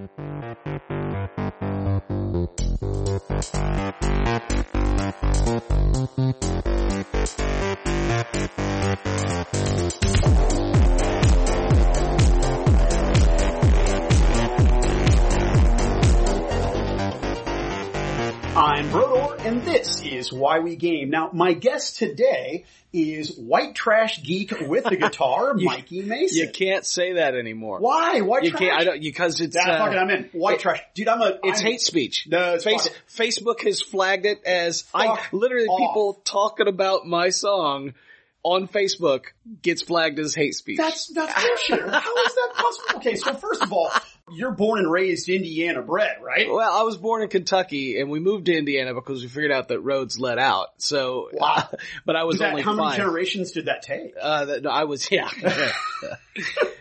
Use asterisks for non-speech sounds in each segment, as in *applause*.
Thank you. Is Why We Game. Now, my guest today is white trash geek with the *laughs* guitar, Mikey Mason. You can't say that anymore. Why? White You trash? can't. I don't because it's. Nah, uh, fuck I'm in. White it- trash. Dude, I'm a... It's I'm- hate speech. No, it's Face, Facebook has flagged it as I literally off. people talking about my song on Facebook gets flagged as hate speech. That's, that's bullshit. How is that possible? Okay, so first of all, you're born and raised Indiana bred, right? well, I was born in Kentucky and we moved to Indiana because we figured out that roads let out. So, Wow. *laughs* but I was That- only how many five. generations did that take? Uh, that, no, I was, *laughs* yeah. *laughs*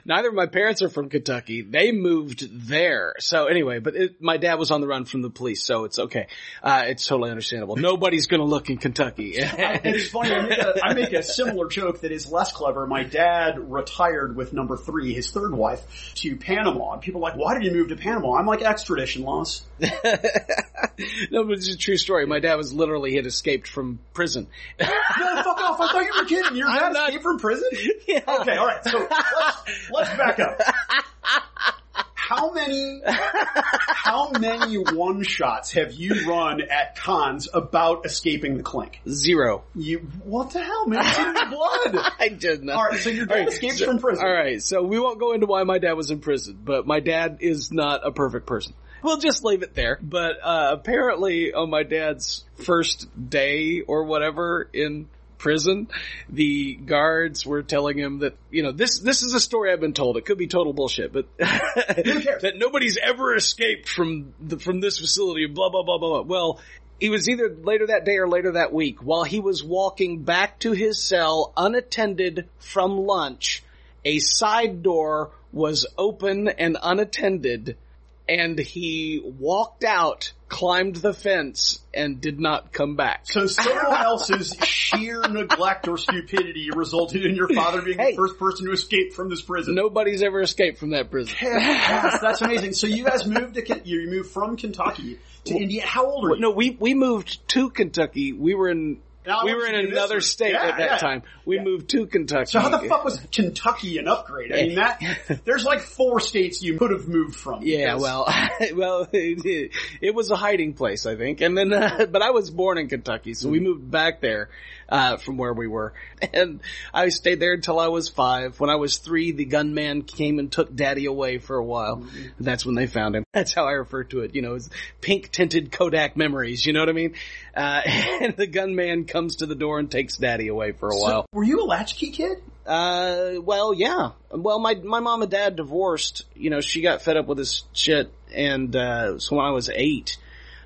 Neither of my parents are from Kentucky. They moved there. So anyway, but it, my dad was on the run from the police, so it's okay. Uh, it's totally understandable. Nobody's gonna look in Kentucky. It's funny. I make, a, I make a similar joke that is less clever. My dad retired with number three, his third wife, to Panama. And people are like, why did you move to Panama? I'm like, extradition laws. *laughs* no, but it's a true story. My dad was literally had escaped from prison. No, fuck off. I thought you were kidding. Your dad not- escaped from prison? *laughs* yeah. Okay, alright. So let's, let's back up. *laughs* How many, how many one shots have you run at cons about escaping the clink? Zero. You, what the hell, man? It's in your blood. *laughs* I did not. Alright, so your dad All right, escaped so- from prison. All right, so we won't go into why my dad was in prison, but my dad is not a perfect person. We'll just leave it there. But uh, apparently, on my dad's first day or whatever in prison, the guards were telling him that you know this this is a story I've been told. It could be total bullshit, but *laughs* that nobody's ever escaped from the, from this facility. Blah blah blah blah. blah. Well. He was either later that day or later that week while he was walking back to his cell unattended from lunch. A side door was open and unattended and he walked out, climbed the fence and did not come back. So someone else's sheer *laughs* neglect or stupidity resulted in your father being Hey. the first person to escape from this prison. Nobody's ever escaped from that prison. Yes, that's amazing. So you guys moved to you moved from Kentucky to India. How old are you? No, we we moved to Kentucky. We were in we were in another one. state Yeah, at that yeah. time. We Yeah. moved to Kentucky. So how the fuck was *laughs* Kentucky an upgrade? I mean that *laughs* there's like four states you could have moved from. Yeah, because- well, *laughs* well, it, it was a hiding place, I think. And then, uh, but I was born in Kentucky, so Mm-hmm. we moved back there, uh, from where we were. *laughs* And I stayed there until I was five. When I was three, the gunman came and took daddy away for a while. Mm-hmm. That's when they found him. That's how I refer to it, you know, pink tinted Kodak memories, you know what I mean? Uh, *laughs* and the gunman comes to the door and takes daddy away for a So, while. were you a latchkey kid? Uh, well, yeah. Well, my my mom and dad divorced. You know, she got fed up with this shit, and uh, so when I was eight,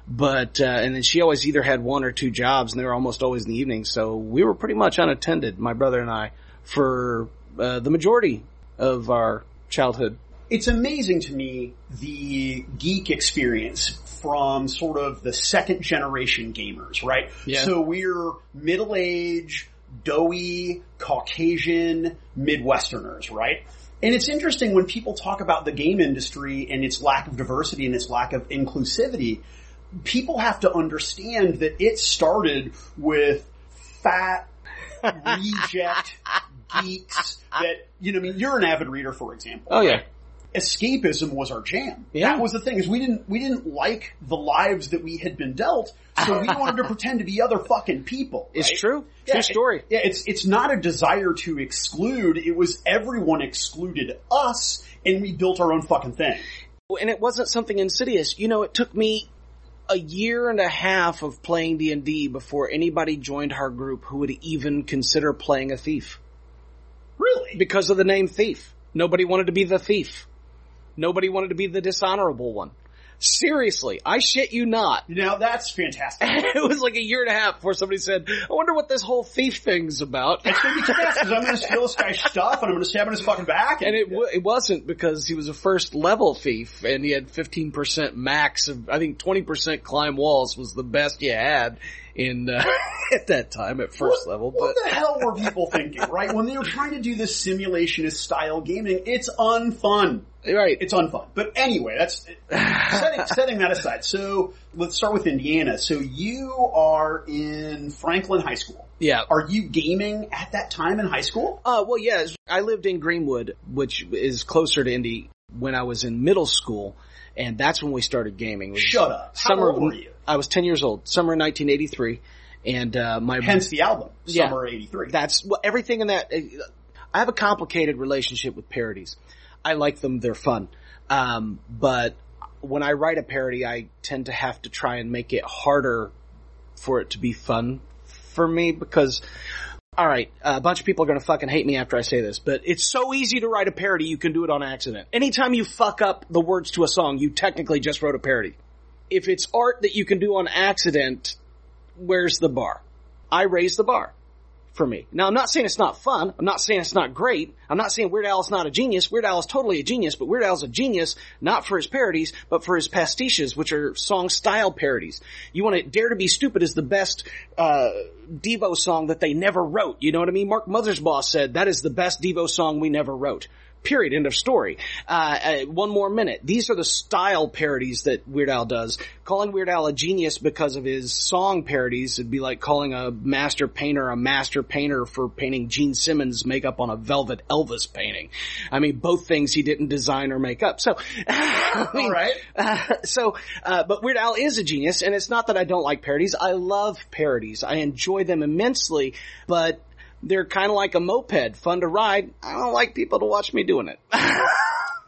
but uh, and then she always either had one or two jobs, and they were almost always in the evening. So we were pretty much unattended, my brother and I, for uh, the majority of our childhood. It's amazing to me the geek experience from sort of the second generation gamers, right? Yeah. So we're middle age, doughy, Caucasian Midwesterners, right? And it's interesting when people talk about the game industry and its lack of diversity and its lack of inclusivity, people have to understand that it started with fat, *laughs* reject geeks that, you know, I mean, you're an avid reader, for example. Oh yeah, Escapism was our jam. Yeah. That was the thing is we didn't, we didn't like the lives that we had been dealt, so we *laughs* wanted to pretend to be other fucking people. it's true. Yeah, True story. Yeah, it's it's not a desire to exclude. It was everyone excluded us, and we built our own fucking thing. and it wasn't something insidious. You know, it took me a year and a half of playing D&D before anybody joined our group who would even consider playing a thief. Really? Because of the name thief. Nobody wanted to be the thief. Nobody wanted to be the dishonorable one. Seriously, I shit you not. Now that's fantastic. *laughs* it was like a year and a half before somebody said, I wonder what this whole thief thing's about. It's gonna be fast because I'm gonna steal this guy's stuff and I'm gonna stab him in his fucking back. And it, w- it wasn't because he was a first level thief and he had 15% max of, I think 20% climb walls was the best you had. in uh, *laughs* at that time at first level. But What the hell were people thinking, right? When they were trying to do this simulationist style gaming, it's unfun. Right, It's unfun. But anyway, that's *sighs* setting, setting that aside. So let's start with Indiana. So you are in Franklin High School. yeah. Are you gaming at that time in high school? Uh, well, yeah, I lived in Greenwood, which is closer to Indy when I was in middle school, and that's when we started gaming. Shut up. How old were you? I was 10 years old, summer 1983, and, uh, my, Hence the album, Yeah. Summer 83. that's well, everything in that, I have a complicated relationship with parodies. I like them, they're fun. Um, but when I write a parody, I tend to have to try and make it harder for it to be fun for me because all right, a bunch of people are going to fucking hate me after I say this, but it's so easy to write a parody, you can do it on accident. Anytime you fuck up the words to a song, you technically just wrote a parody. If it's art that you can do on accident, where's the bar? I raise the bar for me. Now I'm not saying it's not fun. I'm not saying it's not great. I'm not saying Weird Al is not a genius. Weird Al is totally a genius, but Weird Al's a genius not for his parodies, but for his pastiches, which are song style parodies. You want to Dare to Be Stupid is the best, uh, Devo song that they never wrote. You know what I mean? Mark Mothersbaugh said that is the best Devo song we never wrote. Period. End of story. Uh, uh, one more minute. These are the style parodies that Weird Al does. Calling Weird Al a genius because of his song parodies would be like calling a master painter a master painter for painting Gene Simmons makeup on a velvet Elvis painting. I mean, both things he didn't design or make up. So, *laughs* I mean, All right. uh, so, uh, but Weird Al is a genius, and it's not that I don't like parodies. I love parodies. I enjoy them immensely, but they're kind of like a moped, fun to ride. I don't like people to watch me doing it. *laughs*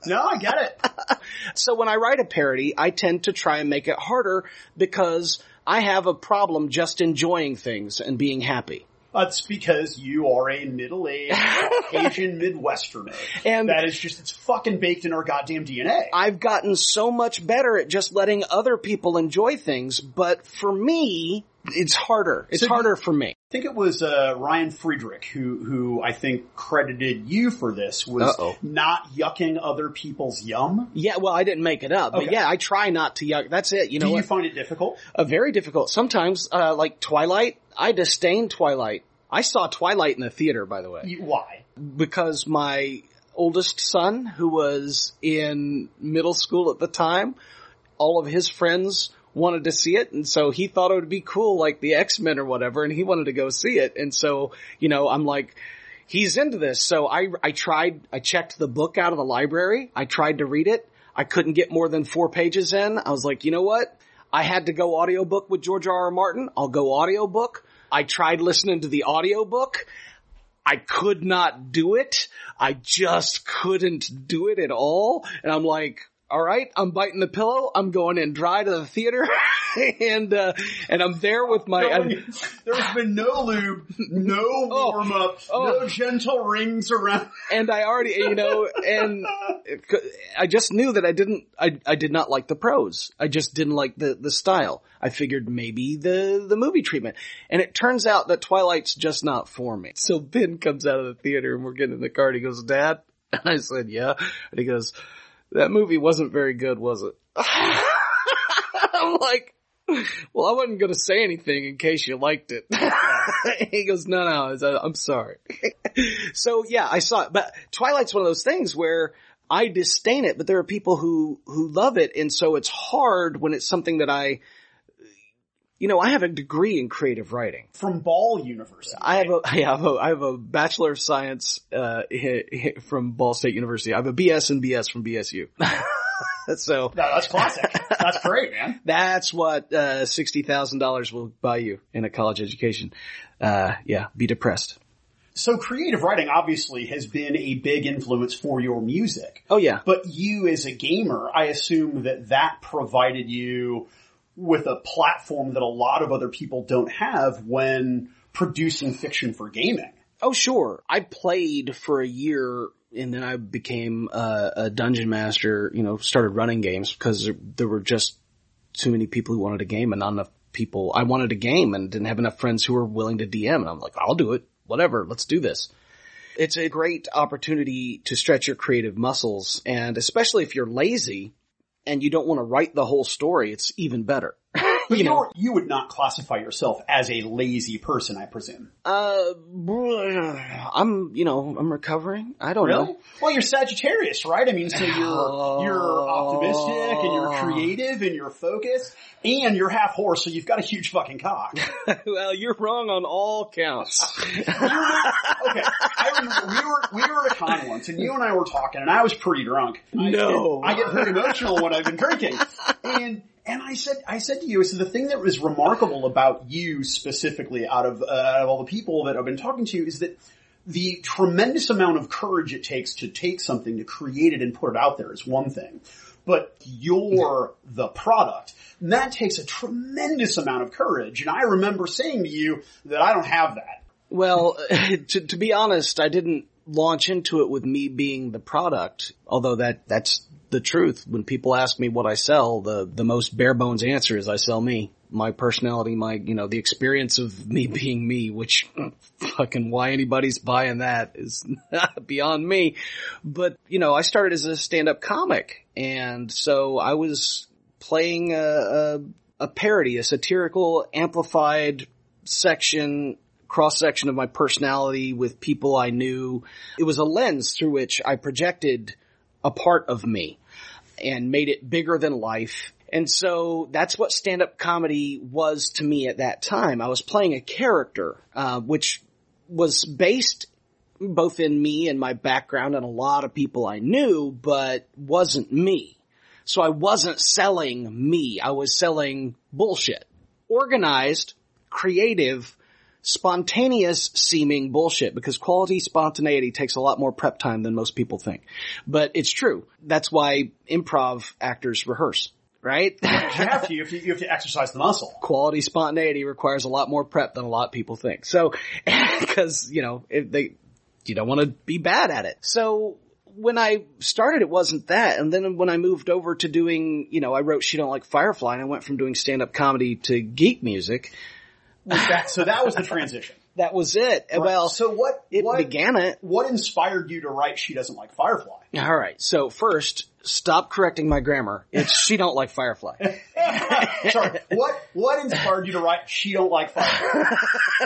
No, I get it. *laughs* so when I write a parody, I tend to try and make it harder because I have a problem just enjoying things and being happy. That's because you are a middle-aged *laughs* Asian Midwesterner. And- that is just, it's fucking baked in our goddamn DNA. I've gotten so much better at just letting other people enjoy things, but for me, it's harder. It's So harder for me. I think it was uh, Ryan Friedrich who who I think credited you for this was Uh-oh. not yucking other people's yum. Yeah, well, I didn't make it up, but yeah, I try not to yuck. That's it. You know Do you what? find it difficult? uh, very difficult. Sometimes, uh, like Twilight, I disdain Twilight. I saw Twilight in the theater, by the way, You, why? because my oldest son, who was in middle school at the time, all of his friends wanted to see it, and so he thought it would be cool, like the X-Men or whatever, and he wanted to go see it, and so, you know, I'm like, he's into this, so I, I tried, I checked the book out of the library, I tried to read it, I couldn't get more than four pages in, I was like, you know what? I had to go audiobook with George R. R. Martin, I'll go audiobook. I tried listening to the audiobook. I could not do it. I just couldn't do it at all. And I'm like, all right, I'm biting the pillow. I'm going in dry to the theater *laughs* and, uh, and I'm there with my, I'm- There's been no lube, no *laughs* Oh. warm up, Oh. no gentle rings around. and I already, you know, and *laughs* I just knew that I didn't, I, I did not like the prose. I just didn't like the, the style. I figured maybe the, the movie treatment. And it turns out that Twilight's just not for me. So Ben comes out of the theater and we're getting in the car and he goes, Dad? And I said, yeah. And he goes, that movie wasn't very good, was it? *laughs* I'm like, well, I wasn't going to say anything in case you liked it. *laughs* he goes, no, no, said, uh, I'm sorry. *laughs* so yeah, I saw it, but Twilight's one of those things where I disdain it, but there are people who, who love it. And so it's hard when it's something that I, you know, I have a degree in creative writing. From Ball University. I have a, *laughs* I have a, I have a Bachelor of Science, uh, *laughs* from Ball State University. I have a BS and BS from BSU. *laughs* so No, that's classic. that's great, man. that's what, uh, $60,000 will buy you in a college education. Uh, yeah, be depressed. So creative writing obviously has been a big influence for your music. Oh yeah. But you as a gamer, I assume that that provided you with a platform that a lot of other people don't have when producing fiction for gaming. Oh, sure. I played for a year and then I became uh, a dungeon master, you know, started running games because there were just too many people who wanted a game and not enough people. I wanted a game and didn't have enough friends who were willing to DM and I'm like, I'll do it. Whatever. Let's do this. It's a great opportunity to stretch your creative muscles and especially if you're lazy and you don't want to write the whole story, it's even better. But you know, you would not classify yourself as a lazy person, I presume. uh, I'm, you know, I'm recovering. I don't know. Well, you're Sagittarius, right? I mean, so you're you're optimistic and you're creative and you're focused and you're half horse, so you've got a huge fucking cock. *laughs* well, you're wrong on all counts. *laughs* okay, I remember we were we were at a con once, and you and I were talking, and I was pretty drunk. I No. get, I get very emotional when I've been drinking, and and I said I said to you, so the thing that was remarkable about you specifically, out of uh, out of all the people that I've been talking to, is that the tremendous amount of courage it takes to take something to create it and put it out there is one thing. But you're the product. And that takes a tremendous amount of courage. And I remember saying to you that I don't have that. Well, *laughs* to, to be honest, I didn't launch into it with me being the product, although that, that's the truth. When people ask me what I sell, the, the most bare bones answer is I sell me. My personality, my, you know, the experience of me *laughs* being me, which *laughs* fucking why anybody's buying that is *laughs* beyond me. But, you know, I started as a stand-up comic and so I was playing a, a, a parody, a satirical amplified section cross section of my personality with people I knew. It was a lens through which I projected a part of me and made it bigger than life. And so that's what stand-up comedy was to me at that time. I was playing a character, uh, which was based both in me and my background and a lot of people I knew, but wasn't me. So I wasn't selling me. I was selling bullshit. Organized, creative, spontaneous seeming bullshit because quality spontaneity takes a lot more prep time than most people think. But it's true. That's why improv actors rehearse, right? You have to. You have to, you have to exercise the muscle. quality spontaneity requires a lot more prep than a lot of people think. So, *laughs* because, you know, if they, you don't want to be bad at it. So, when I started, it wasn't that. And then when I moved over to doing, you know, I wrote She Don't Like Firefly and I went from doing stand-up comedy to geek music. That, so that was the transition. *laughs* That was it. Well, so what, it what, began it. what inspired you to write She Doesn't Like Firefly? All right. So first, stop correcting my grammar. It's She Don't Like Firefly. *laughs* Sorry, what, what inspired you to write She Don't Like Firefly?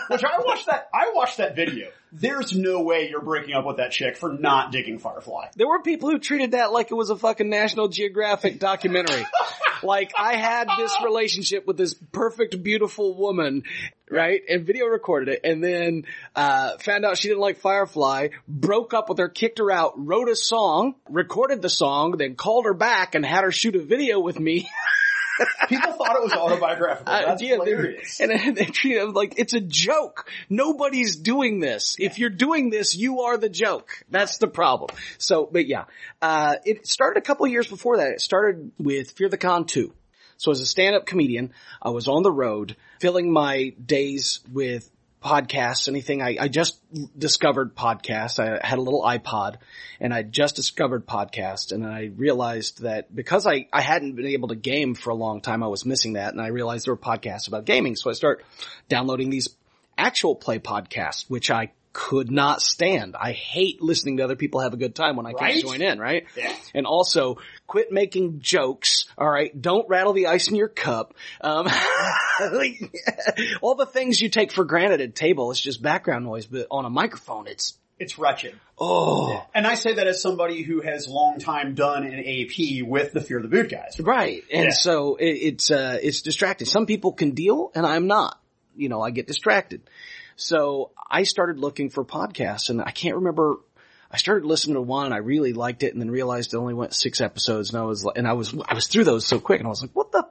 Which I watched that, I watched that video. There's no way you're breaking up with that chick for not digging Firefly. There were people who treated that like it was a fucking National Geographic documentary. like I had this relationship with this perfect, beautiful woman, right? And video recorded it and then, uh, found out she didn't like Firefly, broke up with her, kicked her out, wrote a song, recorded the song, then called her back and had her shoot a video with me. *laughs* People thought it was autobiographical. *laughs* Uh, That's yeah, they- hilarious. And they treat it like it's a joke. Nobody's doing this. If you're doing this, you are the joke. That's the problem. So, but yeah, uh, it started a couple years before that. It started with Fear the Con 2. So as a stand-up comedian, I was on the road filling my days with podcasts, anything. I, I just discovered podcasts. I had a little iPod and I just discovered podcasts and I realized that because I, I hadn't been able to game for a long time, I was missing that and I realized there were podcasts about gaming. So I start downloading these actual play podcasts, which I could not stand. I hate listening to other people have a good time when I Right? can't join in, right? Yeah. And also, quit making jokes. All right, don't rattle the ice in your cup. Um, *laughs* all the things you take for granted at table, is just background noise. But on a microphone, it's It's wretched. oh, And I say that as somebody who has long time done an AP with the Fear the Boot guys. right. And Yeah. so it, it's uh, it's distracting. Some people can deal, and I'm not. You know, I get distracted. So I started looking for podcasts, and I can't remember. I started listening to one, and I really liked it, and then realized it only went six episodes, and I was, and I was, I was through those so quick, and I was like, what the,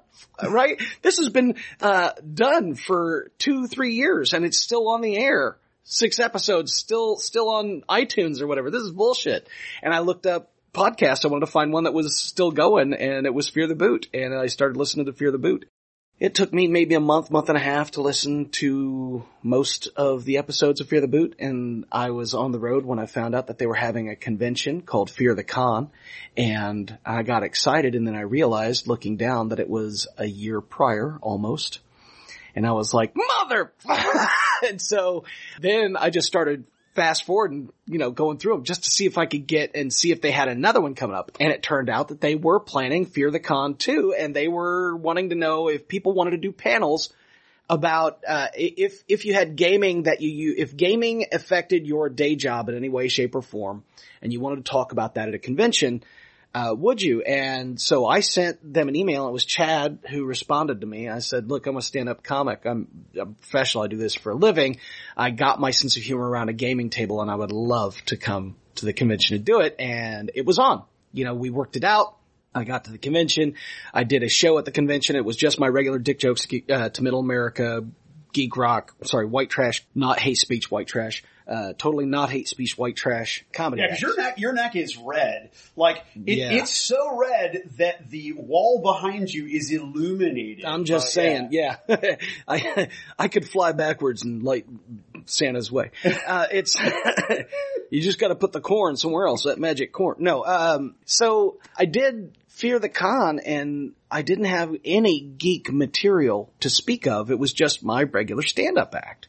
right? This has been uh, done for two, three years, and it's still on the air. Six episodes, still, still on iTunes or whatever. This is bullshit. And I looked up podcasts. I wanted to find one that was still going, and it was Fear the Boot, and I started listening to Fear the Boot. It took me maybe a month, month and a half to listen to most of the episodes of Fear the Boot, and I was on the road when I found out that they were having a convention called Fear the Con, and I got excited, and then I realized, looking down, that it was a year prior, almost, and I was like, mother! *laughs* and so then I just started fast forward and, you know, going through them just to see if I could get and see if they had another one coming up. And it turned out that they were planning Fear the Con 2, and they were wanting to know if people wanted to do panels about, uh, if, if you had gaming that you, you, if gaming affected your day job in any way, shape or form, and you wanted to talk about that at a convention, uh, would you? And so I sent them an email. It was Chad who responded to me. I said, look, I'm a stand-up comic. I'm, professional. I do this for a living. I got my sense of humor around a gaming table and I would love to come to the convention to do it. And it was on. You know, we worked it out. I got to the convention. I did a show at the convention. It was just my regular dick jokes uh, to middle America, geek rock, sorry, white trash, not hate speech, white trash uh, totally not hate speech, white trash comedy. Yeah, because your neck, your neck is red. Like it, yeah. it's so red that the wall behind you is illuminated. I'm just uh, saying, yeah, yeah. *laughs* I I could fly backwards and light Santa's way. *laughs* Uh, it's *laughs* you just got to put the corn somewhere else. That magic corn. No, um, so I did fear the con and I didn't have any geek material to speak of. It was just my regular stand-up act,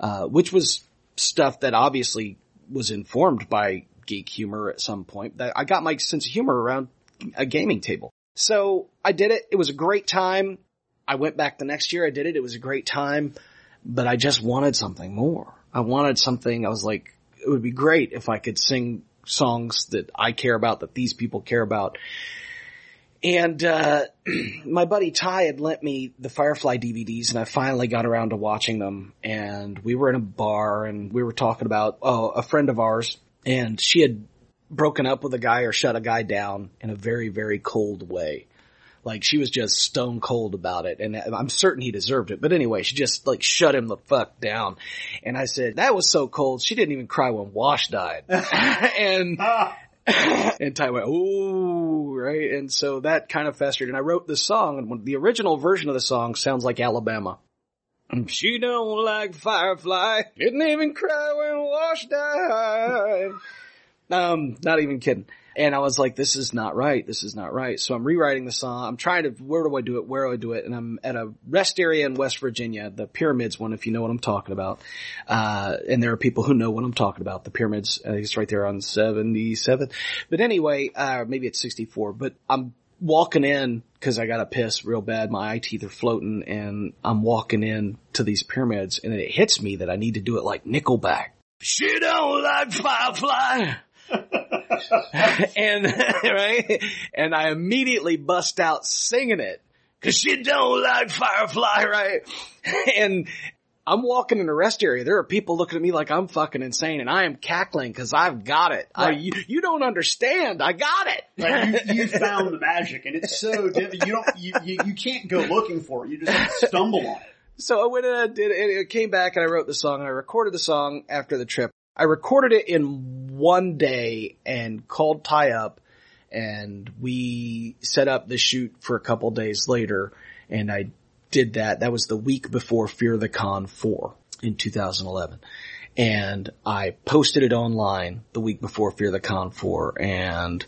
uh, which was stuff that obviously was informed by geek humor at some point. That I got my sense of humor around a gaming table. So I did it. It was a great time. I went back the next year. I did it. It was a great time, but I just wanted something more. I wanted something. I was like, it would be great if I could sing songs that I care about, that these people care about. And, uh, *clears throat* my buddy Ty had lent me the Firefly DVDs and I finally got around to watching them and we were in a bar and we were talking about, oh, a friend of ours and she had broken up with a guy or shut a guy down in a very, very cold way. Like she was just stone cold about it and I'm certain he deserved it. But anyway, she just like shut him the fuck down. And I said, that was so cold. She didn't even cry when Wash died. *laughs* and, *laughs* *laughs* and Ty ooh, right? And so that kind of festered. And I wrote this song, and the original version of the song sounds like Alabama. She don't like Firefly, didn't even cry when Wash died. *laughs* Um, not even kidding. And I was like, this is not right. This is not right. So I'm rewriting the song. I'm trying to, where do I do it? Where do I do it? And I'm at a rest area in West Virginia, the pyramids one, if you know what I'm talking about. Uh, and there are people who know what I'm talking about. The pyramids, I it's right there on 77. But anyway, uh, maybe it's 64, but I'm walking in because I got a piss real bad. My eye teeth are floating and I'm walking in to these pyramids and it hits me that I need to do it like Nickelback. She don't like Firefly. *laughs* and *laughs* right, and I immediately bust out singing it because she don't like Firefly, right? *laughs* and I'm walking in the rest area. There are people looking at me like I'm fucking insane, and I am cackling because I've got it. Right. I, you, you, don't understand. I got it. You, you, found the magic, and it's so different. You don't. You, you, you can't go looking for it. You just stumble on it. So I went and I did it. It came back, and I wrote the song, and I recorded the song after the trip. I recorded it in one day and called Ty up and we set up the shoot for a couple days later and I did that. That was the week before Fear the Con 4 in 2011. And I posted it online the week before Fear the Con 4 and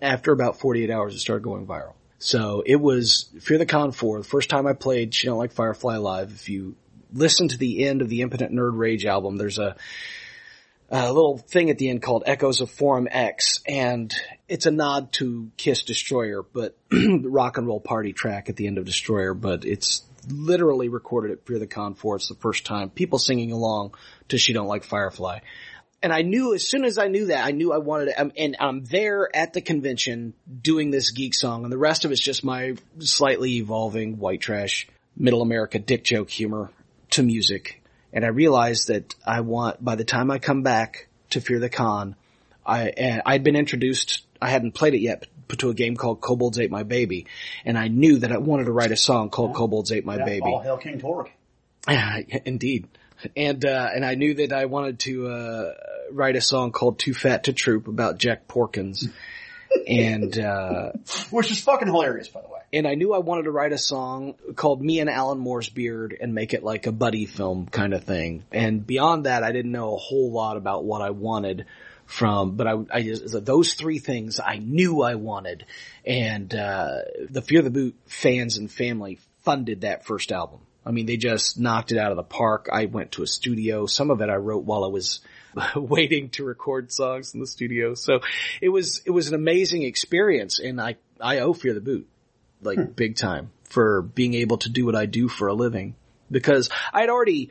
after about 48 hours it started going viral. So it was Fear the Con 4, the first time I played She Don't Like Firefly Live. If you listen to the end of the Impotent Nerd Rage album, there's a a little thing at the end called Echoes of Forum X, and it's a nod to Kiss Destroyer, but *clears throat* the rock and roll party track at the end of Destroyer, but it's literally recorded at Fear the Con 4. It's the first time people singing along to She Don't Like Firefly. And I knew as soon as I knew that, I knew I wanted to, and I'm there at the convention doing this geek song, and the rest of it's just my slightly evolving white trash, middle America dick joke humor to music and I realized that I want, by the time I come back to Fear the Con, I, I'd been introduced, I hadn't played it yet, to a game called Kobolds Ate My Baby, and I knew that I wanted to write a song called yeah. Kobolds Ate My yeah, Baby. All hail King Torg. *laughs* Indeed. And, uh, and I knew that I wanted to, uh, write a song called Too Fat to Troop about Jack Porkins. And, uh, Which is fucking hilarious, by the way and I knew I wanted to write a song called Me and Alan Moore's Beard and make it like a buddy film kind of thing. And beyond that, I didn't know a whole lot about what I wanted from, but I, I just, those three things I knew I wanted. And, uh, the Fear the Boot fans and family funded that first album. I mean, they just knocked it out of the park. I went to a studio. Some of it I wrote while I was *laughs* waiting to record songs in the studio. So it was, it was an amazing experience and I, I owe Fear the Boot, like hmm. big time for being able to do what I do for a living because I'd already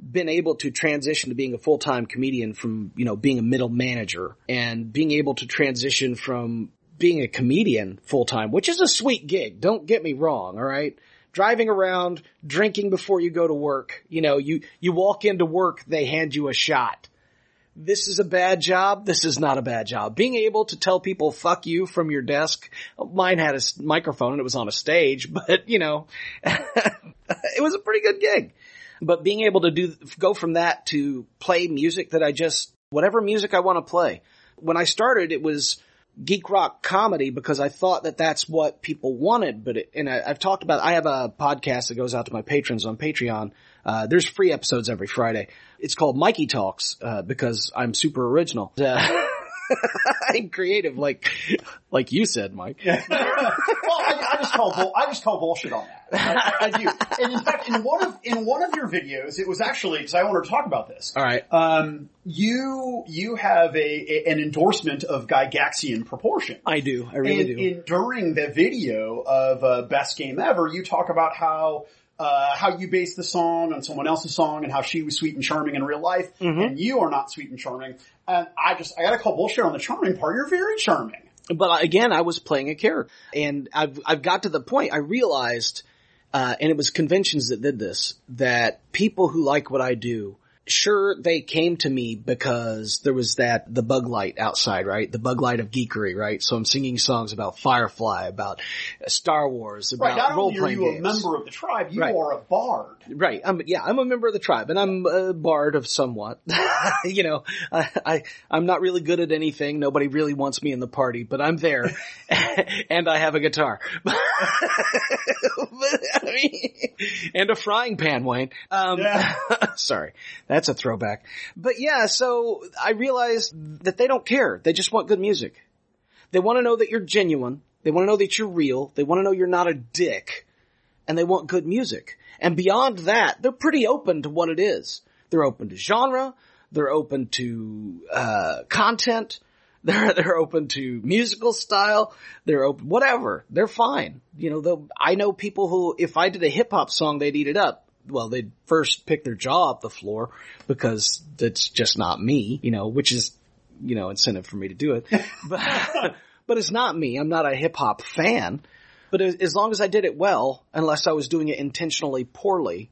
been able to transition to being a full-time comedian from, you know, being a middle manager and being able to transition from being a comedian full-time, which is a sweet gig. Don't get me wrong. All right driving around, drinking before you go to work. You know, you, you walk into work, they hand you a shot. This is a bad job. This is not a bad job. Being able to tell people fuck you from your desk. Mine had a microphone and it was on a stage, *laughs* but you know, *laughs* it was a pretty good gig. But being able to do, go from that to play music that I just, whatever music I want to play. When I started, it was, geek rock comedy because I thought that that's what people wanted. But it, and I, have talked about. I have a podcast that goes out to my patrons on Patreon. Uh, there's free episodes every Friday. It's called Mikey Talks uh, because I'm super original. Uh, *laughs* I'm creative, like like you said, Mike. *laughs* well, I, I, just call bull, I just call bullshit on that. I, I, do. And in fact, in one of in one of your videos, it was actually because I wanted to talk about this. All right. Um, you you have a, a, an endorsement of Gygaxian proportion. I do. I really and, do. In, during the video of uh, best game ever, you talk about how uh, how you base the song on someone else's song and how she was sweet and charming in real life, mm-hmm. and you are not sweet and charming. And I just, I gotta call bullshit on the charming part. You're very charming. But again, I was playing a character, and I've I've got to the point. I realized, uh, and it was conventions that did this, that people who like what I do sure they came to me because there was that the bug light outside, right? The bug light of geekery, right? So I'm singing songs about Firefly, about Star Wars, about right, role playing games. you a member of the tribe, you right. are a bard. Right. I'm yeah, I'm a member of the tribe and I'm a bard of somewhat. *laughs* you know, I, I I'm not really good at anything. Nobody really wants me in the party, but I'm there *laughs* and I have a guitar. *laughs* but, I mean, and a frying pan, Wayne. Um, yeah. sorry. That's a throwback. But yeah, so I realized that they don't care. They just want good music. They want to know that you're genuine. They want to know that you're real. They want to know you're not a dick. And they want good music. And beyond that, they're pretty open to what it is. They're open to genre. They're open to, uh, content. *laughs* They're, they're open to musical style. They're open, whatever. They're fine. You know, though I know people who, if I did a hip hop song, they'd eat it up well, they'd first pick their jaw off the floor because that's just not me, you know, which is, you know, incentive for me to do it. *laughs* but, but it's not me. I'm not a hip hop fan. But as long as I did it well, unless I was doing it intentionally poorly,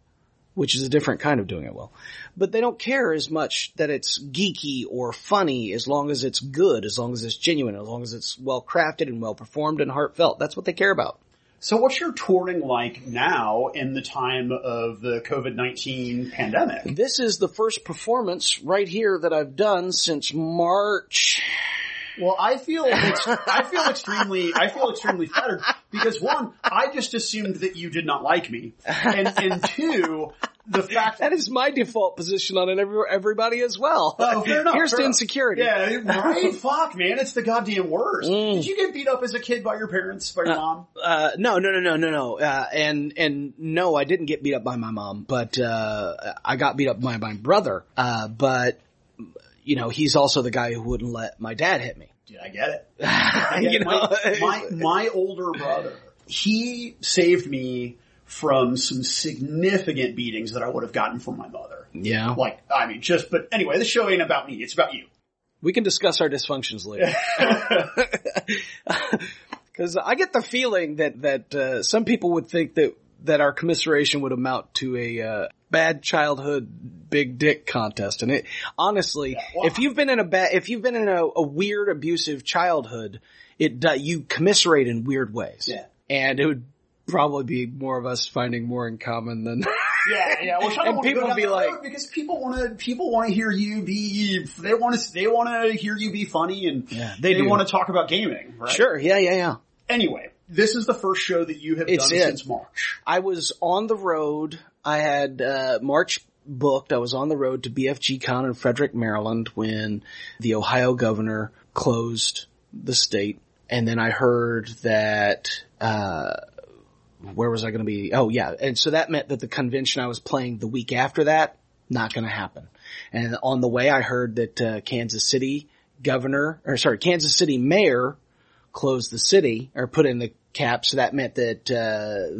which is a different kind of doing it well. But they don't care as much that it's geeky or funny as long as it's good, as long as it's genuine, as long as it's well crafted and well performed and heartfelt. That's what they care about. So what's your touring like now in the time of the COVID-19 pandemic? This is the first performance right here that I've done since March. Well, I feel *laughs* I feel extremely I feel extremely flattered because one, I just assumed that you did not like me, and and two, the fact that is my default position on it, every, everybody as well. Oh, fair enough. Here's fair to insecurity. Yeah, right. *laughs* Fuck, man, it's the goddamn worst. Mm. Did you get beat up as a kid by your parents, by your uh, mom? Uh, no, no, no, no, no, no. Uh, and and no, I didn't get beat up by my mom, but uh, I got beat up by my brother. Uh, but you know, he's also the guy who wouldn't let my dad hit me. Dude, I get it. *laughs* I get you know, my, my my older brother, he saved me from some significant beatings that I would have gotten from my mother. Yeah. Like, I mean, just, but anyway, this show ain't about me. It's about you. We can discuss our dysfunctions later. *laughs* *laughs* Cause I get the feeling that, that, uh, some people would think that, that our commiseration would amount to a, uh, bad childhood big dick contest. And it, honestly, yeah, well, if you've been in a bad, if you've been in a, a weird abusive childhood, it, uh, you commiserate in weird ways. Yeah. And it would probably be more of us finding more in common than. yeah, yeah. Well, *laughs* and people be like, because people want to, people want to hear you be, they want to, they want to hear you be funny, and yeah, they, they want to talk about gaming. Right? Sure. Yeah, yeah, yeah. Anyway, this is the first show that you have it's done it. since March. I was on the road. I had uh, March booked. I was on the road to BFG Con in Frederick, Maryland when the Ohio governor closed the state. And then I heard that, uh, where was I going to be? Oh yeah. And so that meant that the convention I was playing the week after that, not going to happen. And on the way, I heard that uh, Kansas City governor, or sorry, Kansas City mayor closed the city or put in the cap. So that meant that uh,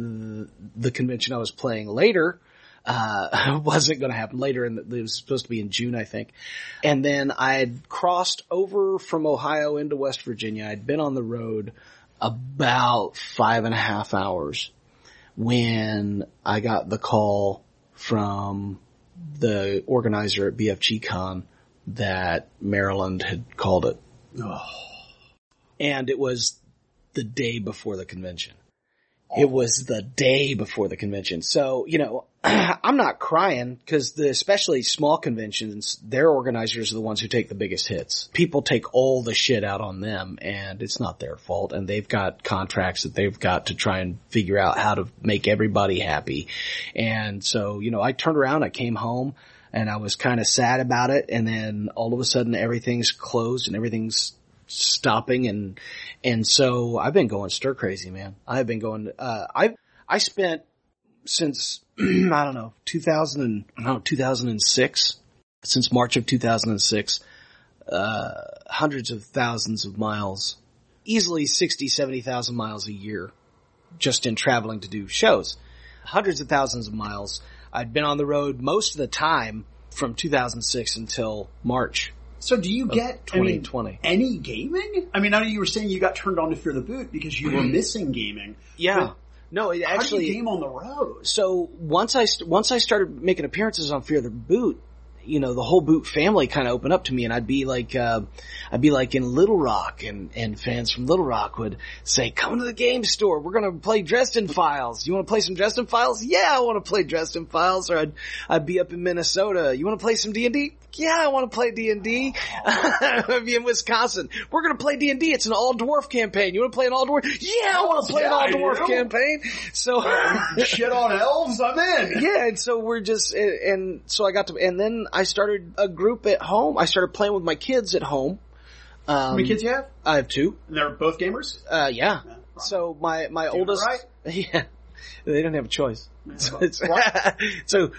the convention I was playing later uh, *laughs* wasn't going to happen later and it was supposed to be in June, I think. And then I had crossed over from Ohio into West Virginia. I'd been on the road about five and a half hours when I got the call from the organizer at BFGCon that Maryland had called it. Oh. And it was the day before the convention. It was the day before the convention. So, you know, *clears throat* I'm not crying because the, especially small conventions, their organizers are the ones who take the biggest hits. People take all the shit out on them and it's not their fault and they've got contracts that they've got to try and figure out how to make everybody happy. And so, you know, I turned around, I came home and I was kind of sad about it and then all of a sudden everything's closed and everything's stopping and and so I've been going stir crazy, man. I've been going. Uh, I I spent since *clears throat* I don't know 2000 and I don't know 2006 since March of 2006, uh, hundreds of thousands of miles, easily 60, 70,000 miles a year, just in traveling to do shows. Hundreds of thousands of miles. I'd been on the road most of the time from 2006 until March So do you get I mean, 2020. any gaming? I mean, I know you were saying you got turned on to Fear the Boot because you were missing gaming. Yeah. But No, it How do actually you game on the road? so once I st- once I started making appearances on Fear the Boot, you know, the whole Boot family kind of opened up to me, and I'd be like, uh, I'd be like in Little Rock, and and fans from Little Rock would say, "Come to the game store. We're gonna play Dresden Files. You want to play some Dresden Files? Yeah, I want to play Dresden Files." Or I'd I'd be up in Minnesota. You want to play some D and D? Yeah, I want to play D and D. *laughs* I'd be in Wisconsin. We're gonna play D and D. It's an all dwarf campaign. You want to play an all dwarf? Yeah, I want to play Yeah, an all dwarf campaign. So. *laughs* Shit on elves, I'm in. yeah, and so we're just, and so I got to, and then I started a group at home. I started playing with my kids at home. Um, How many kids you have? I have two. They're both gamers? Uh, yeah. Yeah, right. So my my Doing oldest, right. *laughs* yeah, they don't have a choice. *laughs* So, *laughs* so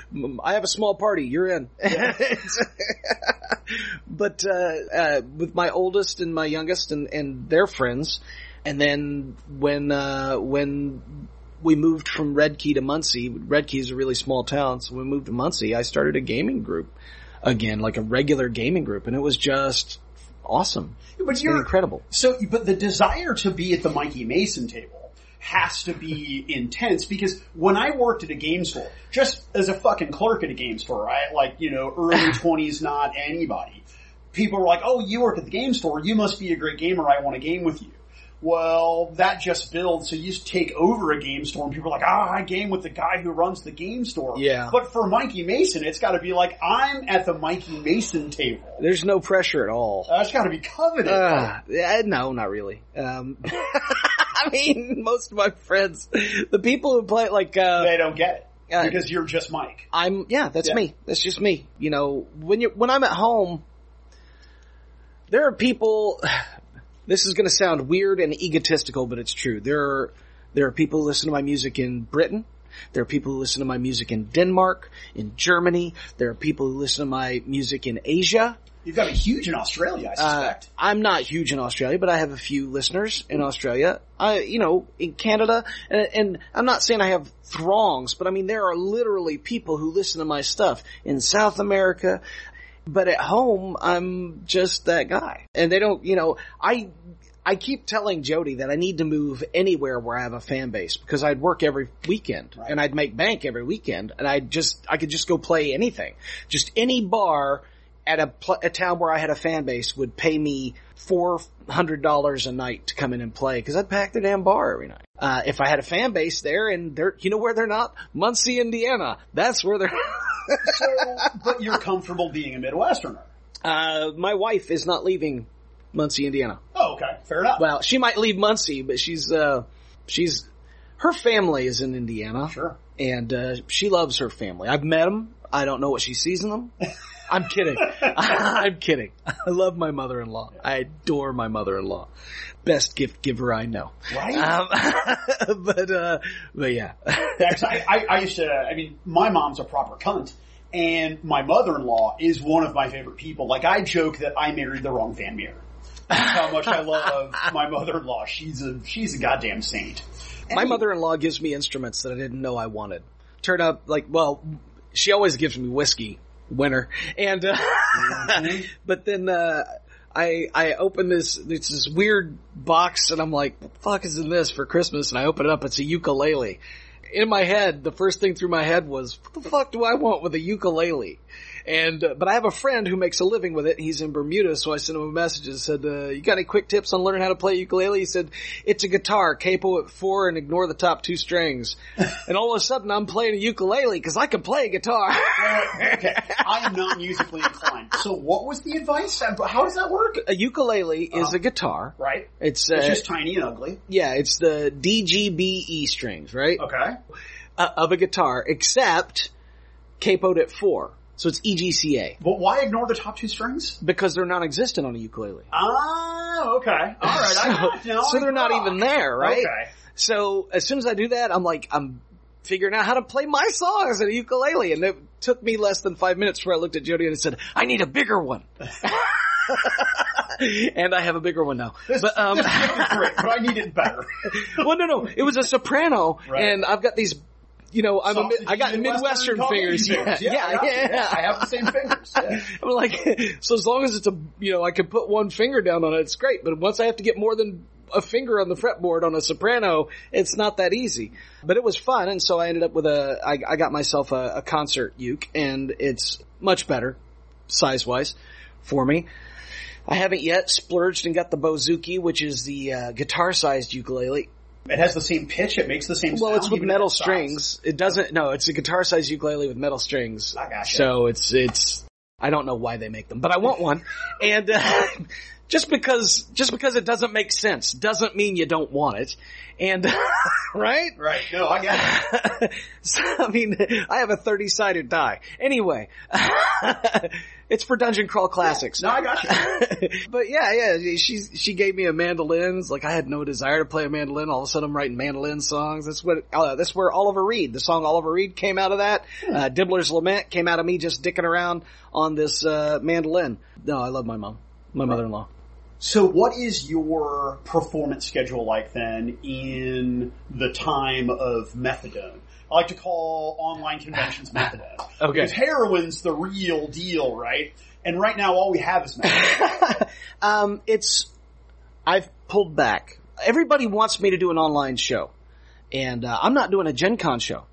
I have a small party. You're in. *laughs* but uh, uh, with my oldest and my youngest and, and their friends, and then when uh, when we moved from Redkey to Muncie, Redkey is a really small town, so when we moved to Muncie, I started a gaming group again, like a regular gaming group, and it was just awesome. But It's you're incredible. So, but the desire to be at the Mikey Mason table has to be intense because when I worked at a game store, just as a fucking clerk at a game store, right? Like, you know, early *laughs* twenties, not anybody. People were like, oh, you work at the game store, you must be a great gamer, I want to game with you. Well, that just builds, so you just take over a game store and people are like, ah, I game with the guy who runs the game store. Yeah. But for Mikey Mason, it's gotta be like, I'm at the Mikey Mason table. There's no pressure at all. That's gotta be coveted. Uh, yeah, no, not really. Um, *laughs* *laughs* I mean, most of my friends, the people who play, like, uh, they don't get it. uh, because you're just Mike. I'm, yeah, that's Yeah. me. That's just me. You know, when you, when I'm at home, there are people, *sighs* this is gonna sound weird and egotistical, but it's true. There are, there are people who listen to my music in Britain. There are people who listen to my music in Denmark, in Germany. There are people who listen to my music in Asia. You've got a huge in Australia, I Uh, suspect. I'm not huge in Australia, but I have a few listeners in Australia. I, you know, in Canada, and, and I'm not saying I have throngs, but I mean there are literally people who listen to my stuff in South America. But at home, I'm just that guy, and they don't, you know, I. I keep telling Jody that I need to move anywhere where I have a fan base because I'd work every weekend Right. and I'd make bank every weekend and I'd just, I could just go play anything. Just any bar at a, pl- a town where I had a fan base would pay me four hundred dollars a night to come in and play because I'd pack the damn bar every night. Uh, if I had a fan base there and they're, you know where they're not? Muncie, Indiana. That's where they're. *laughs* So, but you're comfortable being a Midwesterner. uh, my wife is not leaving Muncie, Indiana. Oh, okay. Fair enough. Well, she might leave Muncie, but she's, uh, she's, her family is in Indiana. Sure. And, uh, she loves her family. I've met them. I don't know what she sees in them. *laughs* I'm kidding. *laughs* I'm kidding. I love my mother-in-law. I adore my mother-in-law. Best gift giver I know. Right? Um, *laughs* but, uh, but yeah. I, I, I used to, I mean, my mom's a proper cunt. And my mother-in-law is one of my favorite people. Like I joke that I married the wrong Van Meer. That's how much I love *laughs* my mother-in-law. She's a, she's a goddamn saint. My mother-in-law gives me instruments that I didn't know I wanted. Turn up like, well, she always gives me whiskey, winter, and uh, Mm-hmm. *laughs* but then uh, I I open this it's this weird box and I'm like, what the fuck is in this for Christmas? And I open it up, it's a ukulele. In my head, the first thing through my head was, what the fuck do I want with a ukulele? And, uh, but I have a friend who makes a living with it. He's in Bermuda, so I sent him a message and said, uh, you got any quick tips on learning how to play ukulele? He said, it's a guitar, capo at four and ignore the top two strings. and all of a sudden I'm playing a ukulele because I can play a guitar. okay, *laughs* I am not musically inclined. So what was the advice? How does that work? a ukulele is Uh, a guitar. Right? It's, uh, It's just tiny and ugly. yeah, it's the DGBE E strings, right? Okay. Uh, of a guitar, except capoed at four. So it's EGCA. But why ignore the top two strings? Because they're non-existent on a ukulele. Ah, okay. Alright, I so, got it now. so they're not even there, right? Okay. So as soon as I do that, I'm like, I'm figuring out how to play my songs on a ukulele. And it took me less than five minutes where I looked at Jody and said, I need a bigger one. *laughs* and I have a bigger one now. This, but, um, this is great, but I need it better. *laughs* well, no, no, it was a soprano, Right. and I've got these, you know, I'm a, I got Midwestern comedy fingers. *laughs* Yeah, Yeah, I yeah, got yeah. I have the same fingers. Yeah. *laughs* I'm like, so as long as it's a, you know, I can put one finger down on it, it's great. But once I have to get more than a finger on the fretboard on a soprano, it's not that easy. But it was fun, and so I ended up with a, I, I got myself a, a concert uke, and it's much better, size-wise, for me. I haven't yet splurged and got the bouzouki, which is the uh, guitar-sized ukulele. It has the same pitch. It makes the same Well, it's with metal size. strings. It doesn't. No, it's a guitar-sized ukulele with metal strings. I gotcha. So it's it's. I don't know why they make them, but I want one. and uh, *laughs* just because just because it doesn't make sense doesn't mean you don't want it. And *laughs* right? Right. No, I got it. *laughs* so, I mean, I have a 30-sided die. Anyway, *laughs* it's for Dungeon Crawl Classics. No, I got you. but yeah, yeah, she she gave me a mandolin. Like I had no desire to play a mandolin. All of a sudden, I'm writing mandolin songs. That's what. Uh, that's where Oliver Reed, the song Oliver Reed, came out of that. Uh, Dibbler's Lament came out of me just dicking around on this uh, mandolin. No, I love my mom, my mother-in-law. So what is your performance schedule like then in the time of methadone? I like to call online conventions methadone. *laughs* Okay. Because heroin's the real deal, right? And right now all we have is methadone. *laughs* um, it's I've pulled back. Everybody wants me to do an online show, and uh, I'm not doing a Gen Con show.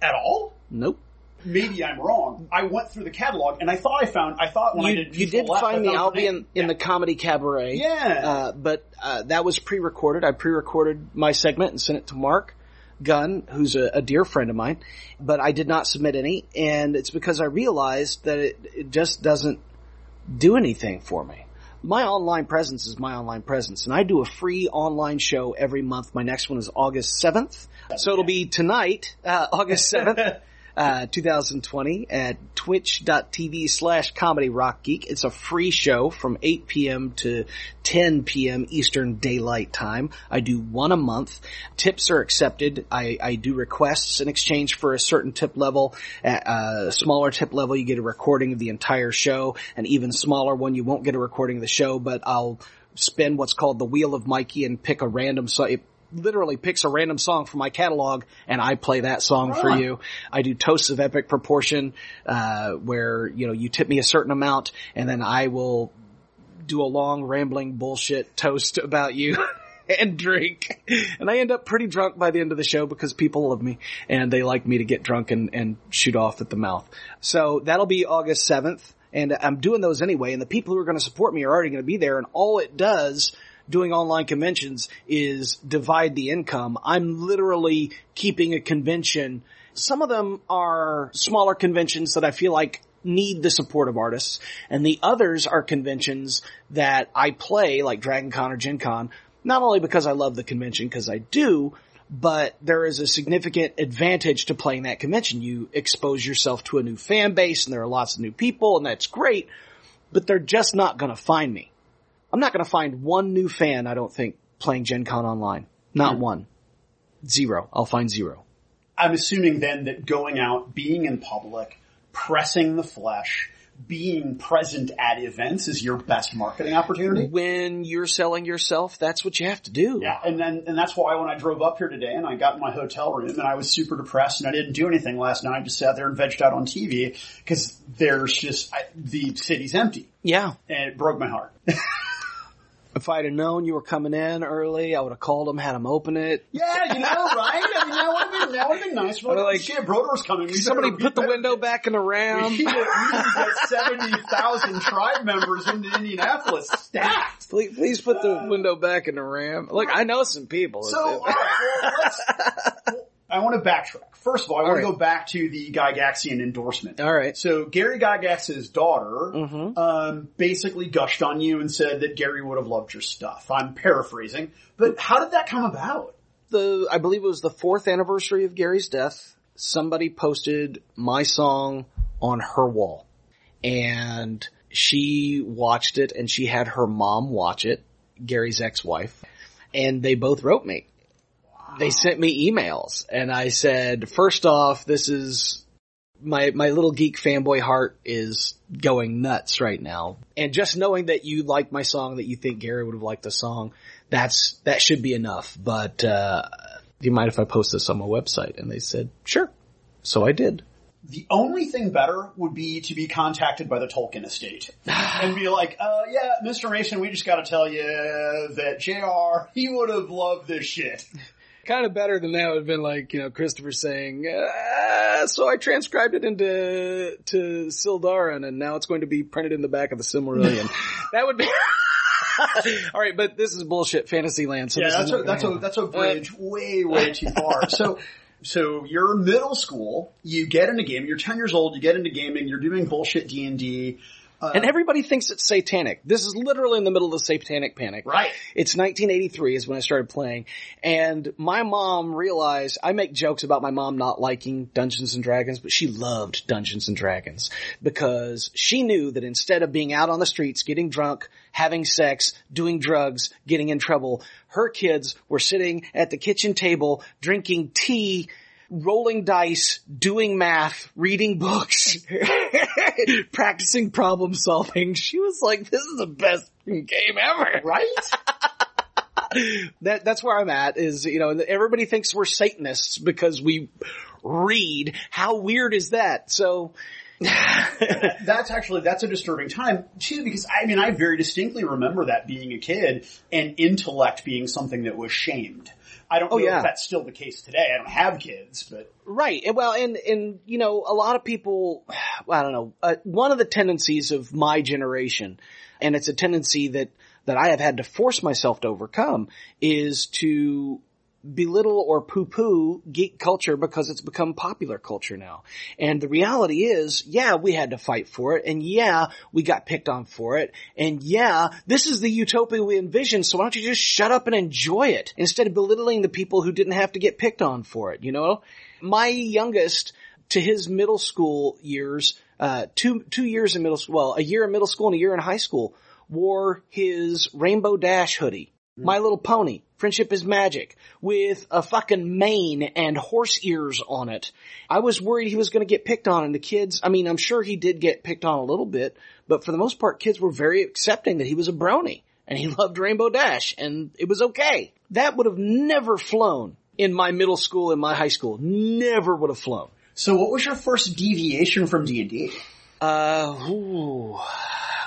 At all? Nope. Maybe I'm wrong. I went through the catalog and I thought I found, I thought when I You, did you did Left, find me. found I'll be in, name. in yeah. the comedy cabaret. Yeah. Uh, but uh, that was pre-recorded. I pre-recorded my segment and sent it to Mark Gunn, who's a, a dear friend of mine. But I did not submit any, and it's because I realized that it, it just doesn't do anything for me. My online presence is my online presence, and I do a free online show every month. My next one is August 7th. So it'll be tonight, uh, August 7th. *laughs* Uh, 2020 at twitch.tv slash comedy rock geek. It's a free show from 8 p.m. to 10 p.m. Eastern Daylight Time. I do one a month. Tips are accepted. I, I do requests in exchange for a certain tip level. At a smaller tip level, you get a recording of the entire show. An even smaller one, you won't get a recording of the show, but I'll spin what's called the Wheel of Mikey and pick a random song. It literally picks a random song from my catalog and I play that song for Ah. you. I do toasts of epic proportion, uh, where, you know, you tip me a certain amount and then I will do a long rambling bullshit toast *laughs* about you. *laughs* And drink. And I end up pretty drunk by the end of the show because people love me and they like me to get drunk and, and shoot off at the mouth. So that'll be August 7th and I'm doing those anyway and the people who are going to support me are already going to be there and all it does doing online conventions is divide the income. I'm literally keeping a convention. Some of them are smaller conventions that I feel like need the support of artists and the others are conventions that I play like Dragon Con or Gen Con, not only because I love the convention because I do, but there is a significant advantage to playing that convention. You expose yourself to a new fan base and there are lots of new people and that's great, but they're just not gonna find me. I'm not gonna find one new fan, I don't think, playing Gen Con online. Not hmm. one. Zero. I'll find zero. I'm assuming then that going out, being in public, pressing the flesh, being present at events is your best marketing opportunity. When you're selling yourself, that's what you have to do. Yeah, and then and that's why when I drove up here today and I got in my hotel room and I was super depressed and I didn't do anything last night. I just sat there and vegged out on TV because there's just I, the city's empty Yeah. and it broke my heart. *laughs* If I'd have known you were coming in early, I would have called them, had them open it. yeah, you know, right? I mean, that would have been that would have been nice. Like, like, shit, Broder's coming. We Somebody put the window back in the ram. we need to get seventy thousand tribe members into Indianapolis stacked. Please, please put the window back in the ram. Look, I know some people. So, all right, well, let's. *laughs* I want to backtrack. First of all, I want right. to go back to the Gygaxian endorsement. All right. So Gary Gygax's daughter Mhm. um, basically gushed on you and said that Gary would have loved your stuff. I'm paraphrasing, but how did that come about? the I believe it was the fourth anniversary of Gary's death. Somebody posted my song on her wall, and she watched it, and she had her mom watch it, Gary's ex-wife, and they both wrote me. They sent me emails, and I said, first off, this is my my little geek fanboy heart is going nuts right now. And just knowing that you like my song, that you think Gary would have liked the song, that's that should be enough. But uh do you mind if I post this on my website? And they said, sure. So I did. The only thing better would be to be contacted by the Tolkien estate *sighs* and be like, uh, yeah, Mr. Mason, we just gotta tell you that JR, he would have loved this shit. Kind of better than that would have been like, you know, Christopher saying, uh, so I transcribed it into, to Sindarin and now it's going to be printed in the back of the Silmarillion. *laughs* that would be, *laughs* alright, but this is bullshit Fantasyland. So Yeah, that's a, that's a, that's a bridge way, way too far. So, so you're middle school, you get into gaming, you're 10 years old, you get into gaming, you're doing bullshit D&D. Uh, And everybody thinks it's satanic. This is literally in the middle of the satanic panic. right. It's 1983 is when I started playing, and my mom realized I make jokes about my mom not liking Dungeons and Dragons, but she loved Dungeons and Dragons because she knew that instead of being out on the streets, getting drunk, having sex, doing drugs, getting in trouble, her kids were sitting at the kitchen table drinking tea rolling dice, doing math, reading books, *laughs* practicing problem solving. She was like, this is the best game ever. Right? *laughs* That, that's where I'm at is, you know, everybody thinks we're Satanists because we read. How weird is that? So, *laughs* that's actually, that's a disturbing time too, because I mean, I very distinctly remember that being a kid and intellect being something that was shamed. I don't know Oh, yeah. if that's still the case today. I don't have kids, but Right. Well, and, and, you know, a lot of people, I don't know, uh, one of the tendencies of my generation, and it's a tendency that, that I have had to force myself to overcome, is to belittle or poo-poo geek culture because it's become popular culture now. And the reality is, yeah, we had to fight for it, and yeah, we got picked on for it, and yeah, this is the utopia we envisioned, so why don't you just shut up and enjoy it instead of belittling the people who didn't have to get picked on for it, you know? My youngest, to his middle school years, uh, two, two years in middle school, well, a year in middle school and a year in high school, wore his Rainbow Dash hoodie. My Little Pony, Friendship is Magic, with a fucking mane and horse ears on it. I was worried he was going to get picked on and the kids, I mean, I'm sure he did get picked on a little bit, but for the most part, kids were very accepting that he was a brony and he *laughs* loved Rainbow Dash and it was okay. That would have never flown in my middle school and my high school. Never would have flown. so what was your first deviation from D&D? Uh, ooh,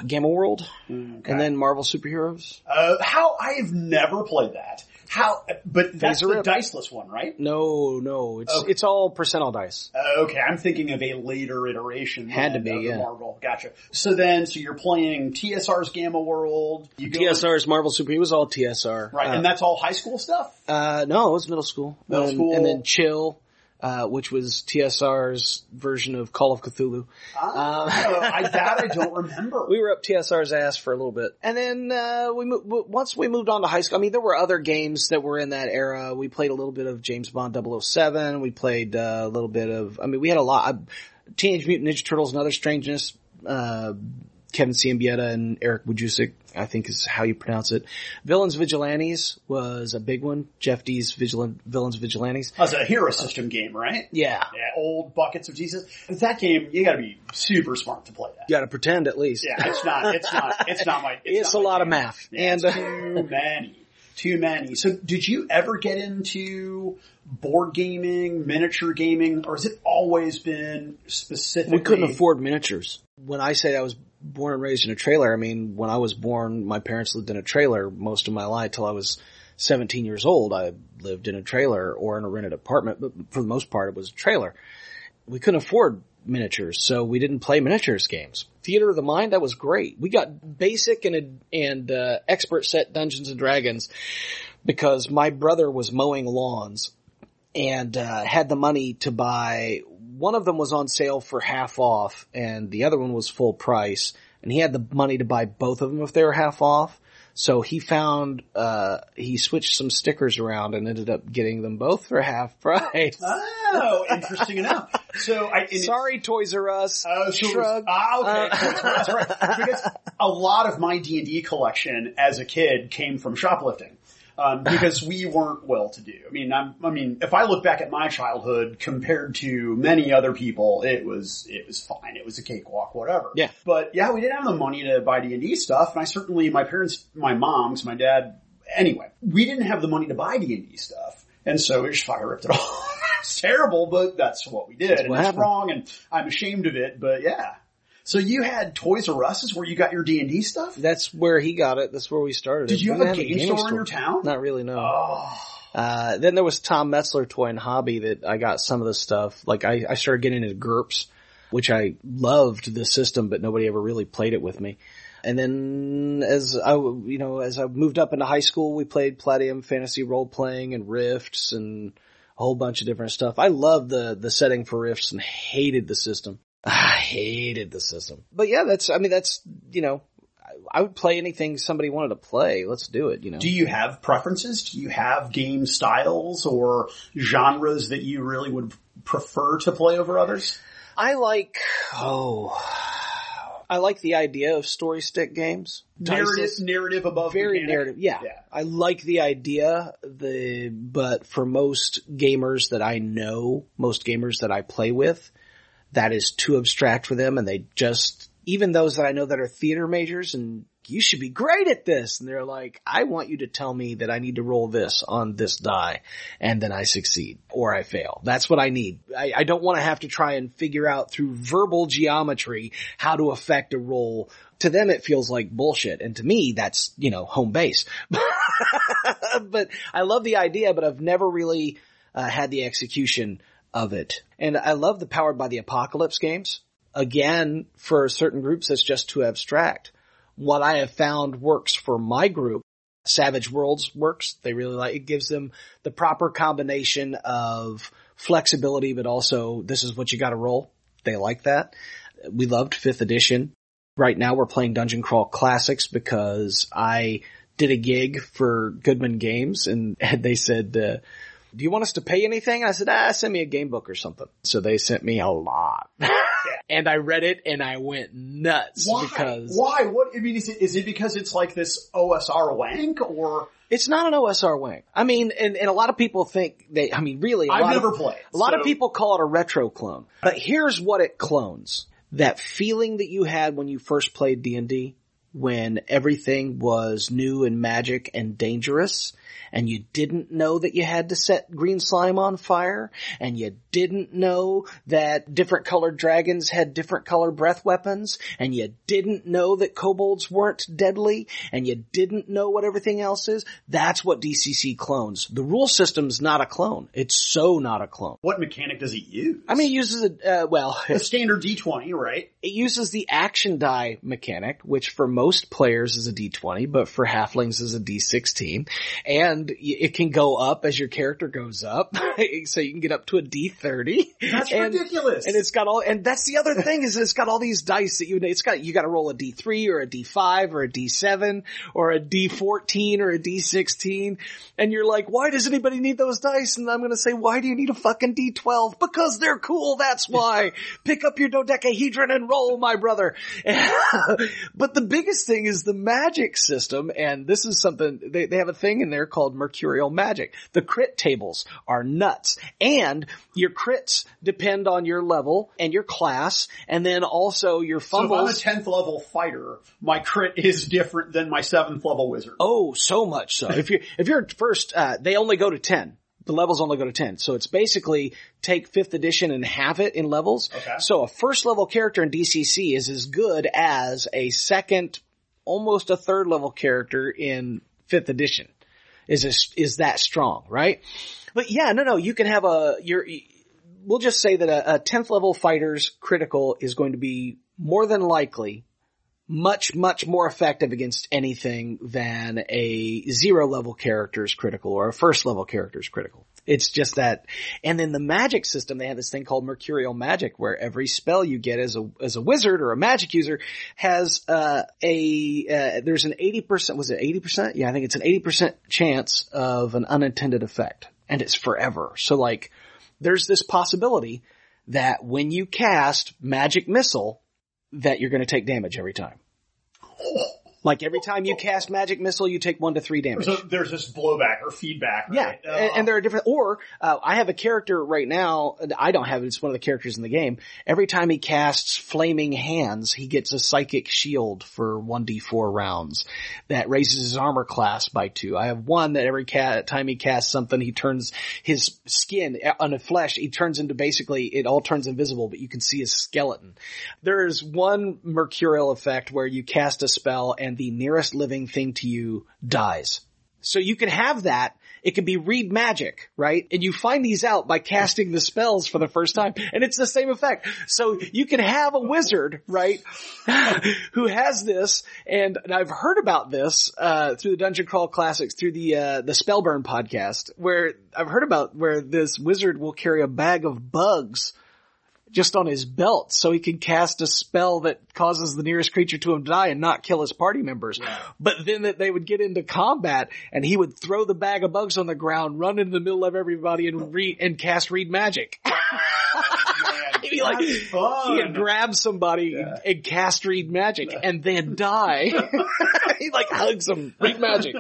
Gamma World, and then Marvel Superheroes. Uh, how, I have never played that. How, but that's the Rip. diceless one, right? No, no, it's Okay. it's all percentile dice. Uh, okay, I'm thinking of a later iteration. Had to be, yeah. Marvel. Gotcha. So then, so you're playing TSR's Gamma World. You TSR's Marvel Super. It was all TSR. right, Uh, and that's all high school stuff. uh, no, it was middle school. Middle and, school. and then Chill, uh, which was TSR's version of Call of Cthulhu. Oh, I, that I don't *laughs* remember. We were up TSR's ass for a little bit, and then uh, we mo- once we moved on to high school. I mean, there were other games that were in that era. We played a little bit of James Bond 007. We played uh, a little bit of. I mean, we had a lot. Teenage Mutant Ninja Turtles and Other Strangeness. Kevin Siembieda and Erick Wujcik, I think is how you pronounce it. Villains Vigilantes was a big one. Jeff Dee's Vigilant, Villains Vigilantes. That's a hero system game, right? Yeah. Yeah, old buckets of Jesus. That game, you gotta be super smart to play that. You gotta pretend at least. Yeah, it's not, it's not, it's not my, it's, It's not a my lot of math. Yeah, And, uh, too many. Too many. So did you ever get into board gaming, miniature gaming, or has it always been specifically? We couldn't afford miniatures. When I say I was born and raised in a trailer, I mean, when I was born, my parents lived in a trailer most of my life till I was 17 years old. I lived in a trailer or in a rented apartment, but for the most part it was a trailer. We couldn't afford miniatures, so we didn't play miniatures games. Theater of the Mind, that was great. We got basic and, and, uh, expert set Dungeons and Dragons because my brother was mowing lawns and uh, had the money to buy. One of them was on sale for half off, and the other one was full price. And he had the money to buy both of them if they were half off. So he found uh, he switched some stickers around and ended up getting them both for half *laughs* price. Oh, interesting enough. So I, Sorry, Toys R Us. Oh, so was- Shrug. ah, okay. Uh, that's right. *laughs* Because a lot of my D and D collection as a kid came from shoplifting. Um, because we weren't well to do. I mean, I'm, I mean, if I look back at my childhood compared to many other people, it was, it was fine. It was a cakewalk, whatever. Yeah. But yeah, we didn't have the money to buy D and D stuff, and I certainly, my parents, my mom's, my dad, anyway, we didn't have the money to buy D and D stuff, and so we just fucking ripped it *laughs* off. it's terrible, but that's what we did, and what it's happened. wrong, and I'm ashamed of it, but yeah. So you had Toys R Us is where you got your D and D stuff? That's where he got it. That's where we started. Did it. you have a didn't game store in your town? Not really, no. Oh, Uh, then there was Tom Metzler Toy and Hobby that I got some of the stuff. Like I, I started getting into GURPS, which I loved the system, but nobody ever really played it with me. And then as I, you know, as I moved up into high school, we played Palladium Fantasy Role Playing and Rifts and a whole bunch of different stuff. I loved the, the setting for Rifts and hated the system. *sighs* I hated the system. But yeah, that's, I mean, that's, you know, I, I would play anything somebody wanted to play. Let's do it, you know. do you have preferences? Do you have game styles or genres that you really would prefer to play over others? I like, oh, I like the idea of story stick games. Narrative, narrative above very mechanic? narrative. Yeah. Yeah. I like the idea, the, but for most gamers that I know, most gamers that I play with, that is too abstract for them and they just, even those that I know that are theater majors and you should be great at this. And they're like, I want you to tell me that I need to roll this on this die and then I succeed or I fail. That's what I need. I, I don't want to have to try and figure out through verbal geometry how to affect a roll. To them it feels like bullshit and to me that's, you know, home base. *laughs* but I love the idea, but I've never really uh, had the execution of it. And I love the Powered by the Apocalypse games. Again, for certain groups, that's just too abstract. What I have found works for my group, Savage Worlds works. They really like, it gives them the proper combination of flexibility, but also this is what you gotta roll. They like that. We loved fifth edition. Right now we're playing Dungeon Crawl Classics because I did a gig for Goodman Games and, and *laughs* they said, uh, do you want us to pay anything? I said, ah, send me a game book or something. So they sent me a lot. *laughs* and I read it and I went nuts Why? because Why? What? I mean, is it is it because it's like this OSR wank or it's not an OSR wing. I mean, and, and a lot of people think they, I mean, really, a I've never of, played. a lot of people call it a retro clone. But here's what it clones. That feeling that you had when you first played D&D, when everything was new and magic and dangerous, and you didn't know that you had to set green slime on fire, and you didn't know that different colored dragons had different colored breath weapons, and you didn't know that kobolds weren't deadly, and you didn't know what everything else is, that's what DCC clones. The rule system's not a clone. It's so not a clone. What mechanic does it use? I mean, it uses a, uh, well, *laughs* a standard D20, right? it uses the action die mechanic, which for most players is a D20, but for halflings is a D16. and it can go up as your character goes up. *laughs* so you can get up to a D30. That's and, ridiculous. And it's got all, and that's the other thing is it's got all these dice that you, it's got, you got to roll a D3 or a D5 or a D7 or a D14 or a D16. And you're like, why does anybody need those dice? And I'm going to say, why do you need a fucking D12? Because they're cool. That's why. *laughs* Pick up your dodecahedron and roll, my brother. *laughs* but the biggest thing is the magic system. And this is something, they, they have a thing in there called mercurial magic. The crit tables are nuts and your crits depend on your level and your class and then also your fumbles. So if I'm a 10th level fighter, my crit is different than my 7th level wizard. Oh, so much so. if you're, if you're first, uh, they only go to 10 the levels only go to 10. So it's basically take fifth edition and have it in levels. Okay. So a first level character in DCC is as good as a second, almost a third level character in fifth edition. Is a, is that strong, right? But yeah, no, no, you can have a, we'll just say that a, a 10th level fighter's critical is going to be more than likely much, much more effective against anything than a zero level character's critical or a first level character's critical. It's just that, and then the magic system, they have this thing called mercurial magic where every spell you get as a, as a wizard or a magic user has, uh, a, uh, there's an 80%, was it 80%? Yeah, I think it's an 80% chance of an unintended effect and it's forever. So like, there's this possibility that when you cast magic missile, that you're going to take damage every time. *laughs* Like every time you cast magic missile, you take one to three damage. So there's this blowback or feedback. Yeah, Right? and, and there are different. Or uh, I have a character right now. I don't have it. It's one of the characters in the game. Every time he casts flaming hands, he gets a psychic shield for one d four rounds. That raises his armor class by two. I have one that every ca- time he casts something, he turns his skin uh, on the flesh. He turns into basically it all turns invisible, but you can see his skeleton. There's one mercurial effect where you cast a spell and the nearest living thing to you dies. So you can have that. It can be read magic, right? And you find these out by casting the spells for the first time. And it's the same effect. So you can have a wizard, right? *laughs* who has this and, and I've heard about this, uh, through the Dungeon Crawl Classics, through the, uh, the Spellburn podcast, where I've heard about where this wizard will carry a bag of bugs just on his belt so he can cast a spell that causes the nearest creature to him to die and not kill his party members. But then that they would get into combat and he would throw the bag of bugs on the ground, run into the middle of everybody and read and cast read magic. *laughs* *laughs* He'd be like, he'd grab somebody Yeah. and cast read magic and then die. *laughs* he like hugs them, read magic.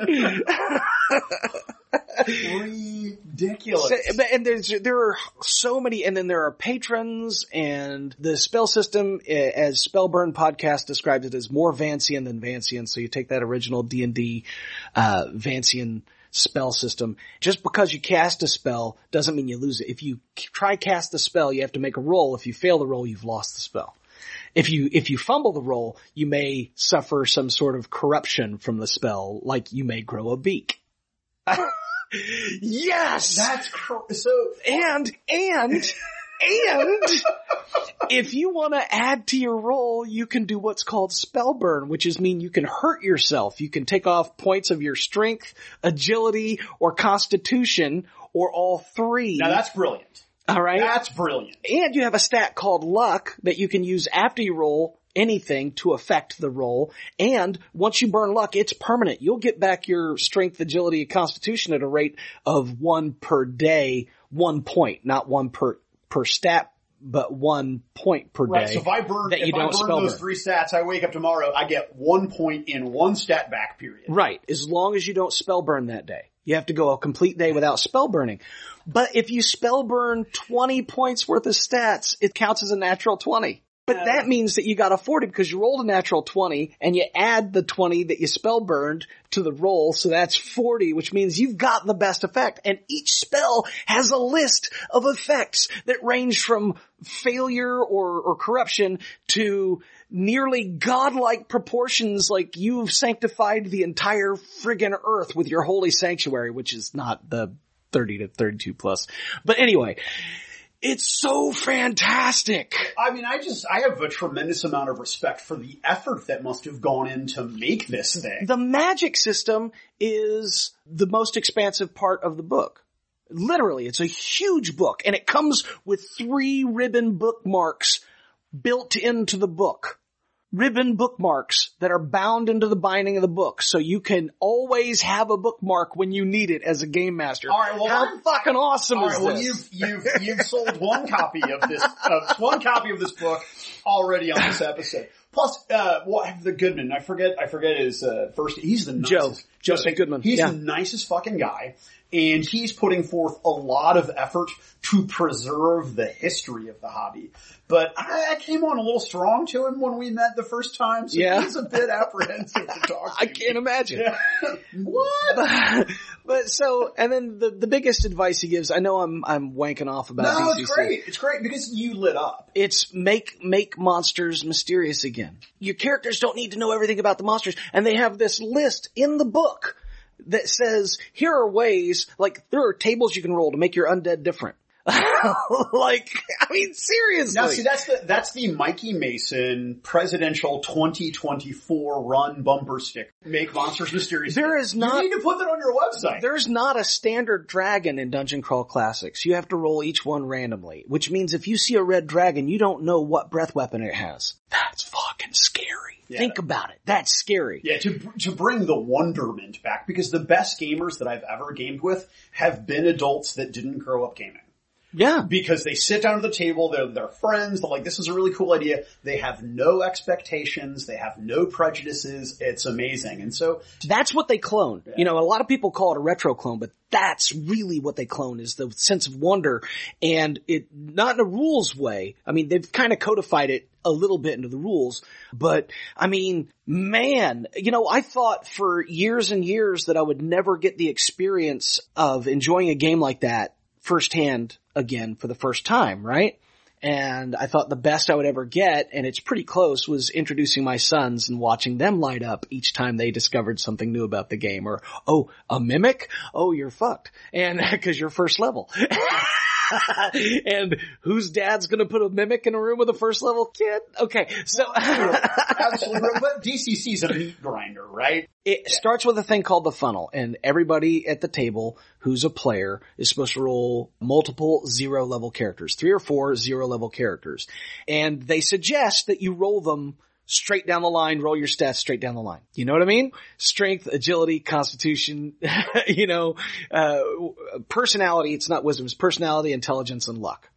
Ridiculous. So, and there's there are so many, and then there are patrons, and the spell system, eh, as Spellburn podcast describes it, is more Vancian than Vancian. So you take that original D and D uh, Vancian spell system. Just because you cast a spell doesn't mean you lose it. If you try cast a spell, you have to make a roll. If you fail the roll, you've lost the spell. If you, if you fumble the roll, you may suffer some sort of corruption from the spell, like you may grow a beak. *laughs* yes! That's cr- so. And, and, and, if you want to add to your roll, you can do what's called spell burn, which is mean you can hurt yourself. You can take off points of your strength, agility, or constitution, or all three. Now that's brilliant. all right. That's brilliant. And you have a stat called luck that you can use after you roll anything to affect the roll. And once you burn luck, it's permanent. You'll get back your strength, agility, and constitution at a rate of one per day, one point, not one per, per stat, but one point per Right. day. So if I burn, that you if I don't burn spell those burn. three stats, I wake up tomorrow, I get one point in one stat back period. Right. As long as you don't spell burn that day. You have to go a complete day without spell burning. But if you spell burn 20 points worth of stats, it counts as a natural 20. But that means that you got a 40 because you rolled a natural 20 and you add the 20 that you spell burned to the roll. So that's 40, which means you've got the best effect. And each spell has a list of effects that range from failure or, or corruption to nearly godlike proportions like you've sanctified the entire friggin' earth with your holy sanctuary, which is not the 30 to 32 plus. But anyway, It's so fantastic. I mean, I just, I have a tremendous amount of respect for the effort that must have gone in to make this thing. The magic system is the most expansive part of the book. Literally, it's a huge book and it comes with three ribbon bookmarks built into the book. Ribbon bookmarks that are bound into the binding of the book so you can always have a bookmark when you need it as a game master. All right, well, How I'm- fucking awesome All is right, well, this? you've you've you've sold one copy of this uh, one copy of this book already on this episode. Plus, uh, what the Goodman? I forget. I forget his uh, first. He's the nicest. Joe St. Goodman, He's yeah. the nicest fucking guy, and he's putting forth a lot of effort to preserve the history of the hobby. But I, I came on a little strong to him when we met the first time, so Yeah. he's a bit *laughs* apprehensive to talk. I can't imagine. *laughs* what? *laughs* but so, and then the, the biggest advice he gives, I know I'm, I'm wanking off about No, DCC. it's great. It's great because you lit up. It's make, make monsters mysterious again. Your characters don't need to know everything about the monsters and they have this list in the book that says, here are ways, like there are tables you can roll to make your undead different. *laughs* like, I mean, seriously. Now, see, that's the that's the Mikey Mason presidential 2024 run bumper stick. Make monsters mysterious. There is not- You need to put that on your website. There's not a standard dragon in Dungeon Crawl Classics. You have to roll each one randomly, which means if you see a red dragon, you don't know what breath weapon it has. That's fucking scary. Yeah. Think about it. That's scary. yeah, to to bring the wonderment back because the best gamers that I've ever gamed with have been adults that didn't grow up gaming. Yeah. Because they sit down at the table, they're, they're friends, they're like, this is a really cool idea. They have no expectations, they have no prejudices, it's amazing. And so, That's what they clone. You know, a lot of people call it a retro clone, but that's really what they clone is the sense of wonder and it, not in a rules way. I mean, they've kind of codified it a little bit into the rules, but I mean, man, you know, I thought for years and years that I would never get the experience of enjoying a game like that firsthand again for the first time, right? And I thought the best I would ever get, and it's pretty close, was introducing my sons and watching them light up each time they discovered something new about the game. Or, oh, a mimic? Oh, you're fucked. And, *laughs* cause you're first level. *laughs* *laughs* and whose dad's gonna put a mimic in a room with a first level kid? Okay, so. absolutely, but DCC's a meat grinder, right? It starts with a thing called the funnel, and everybody at the table who's a player is supposed to roll multiple zero level characters, three or four zero level characters. And they suggest that you roll them straight down the line, roll your stats straight down the line. You know what I mean? Strength, agility, constitution, *laughs* you know, uh, personality, it's not wisdom, it's personality, intelligence, and luck.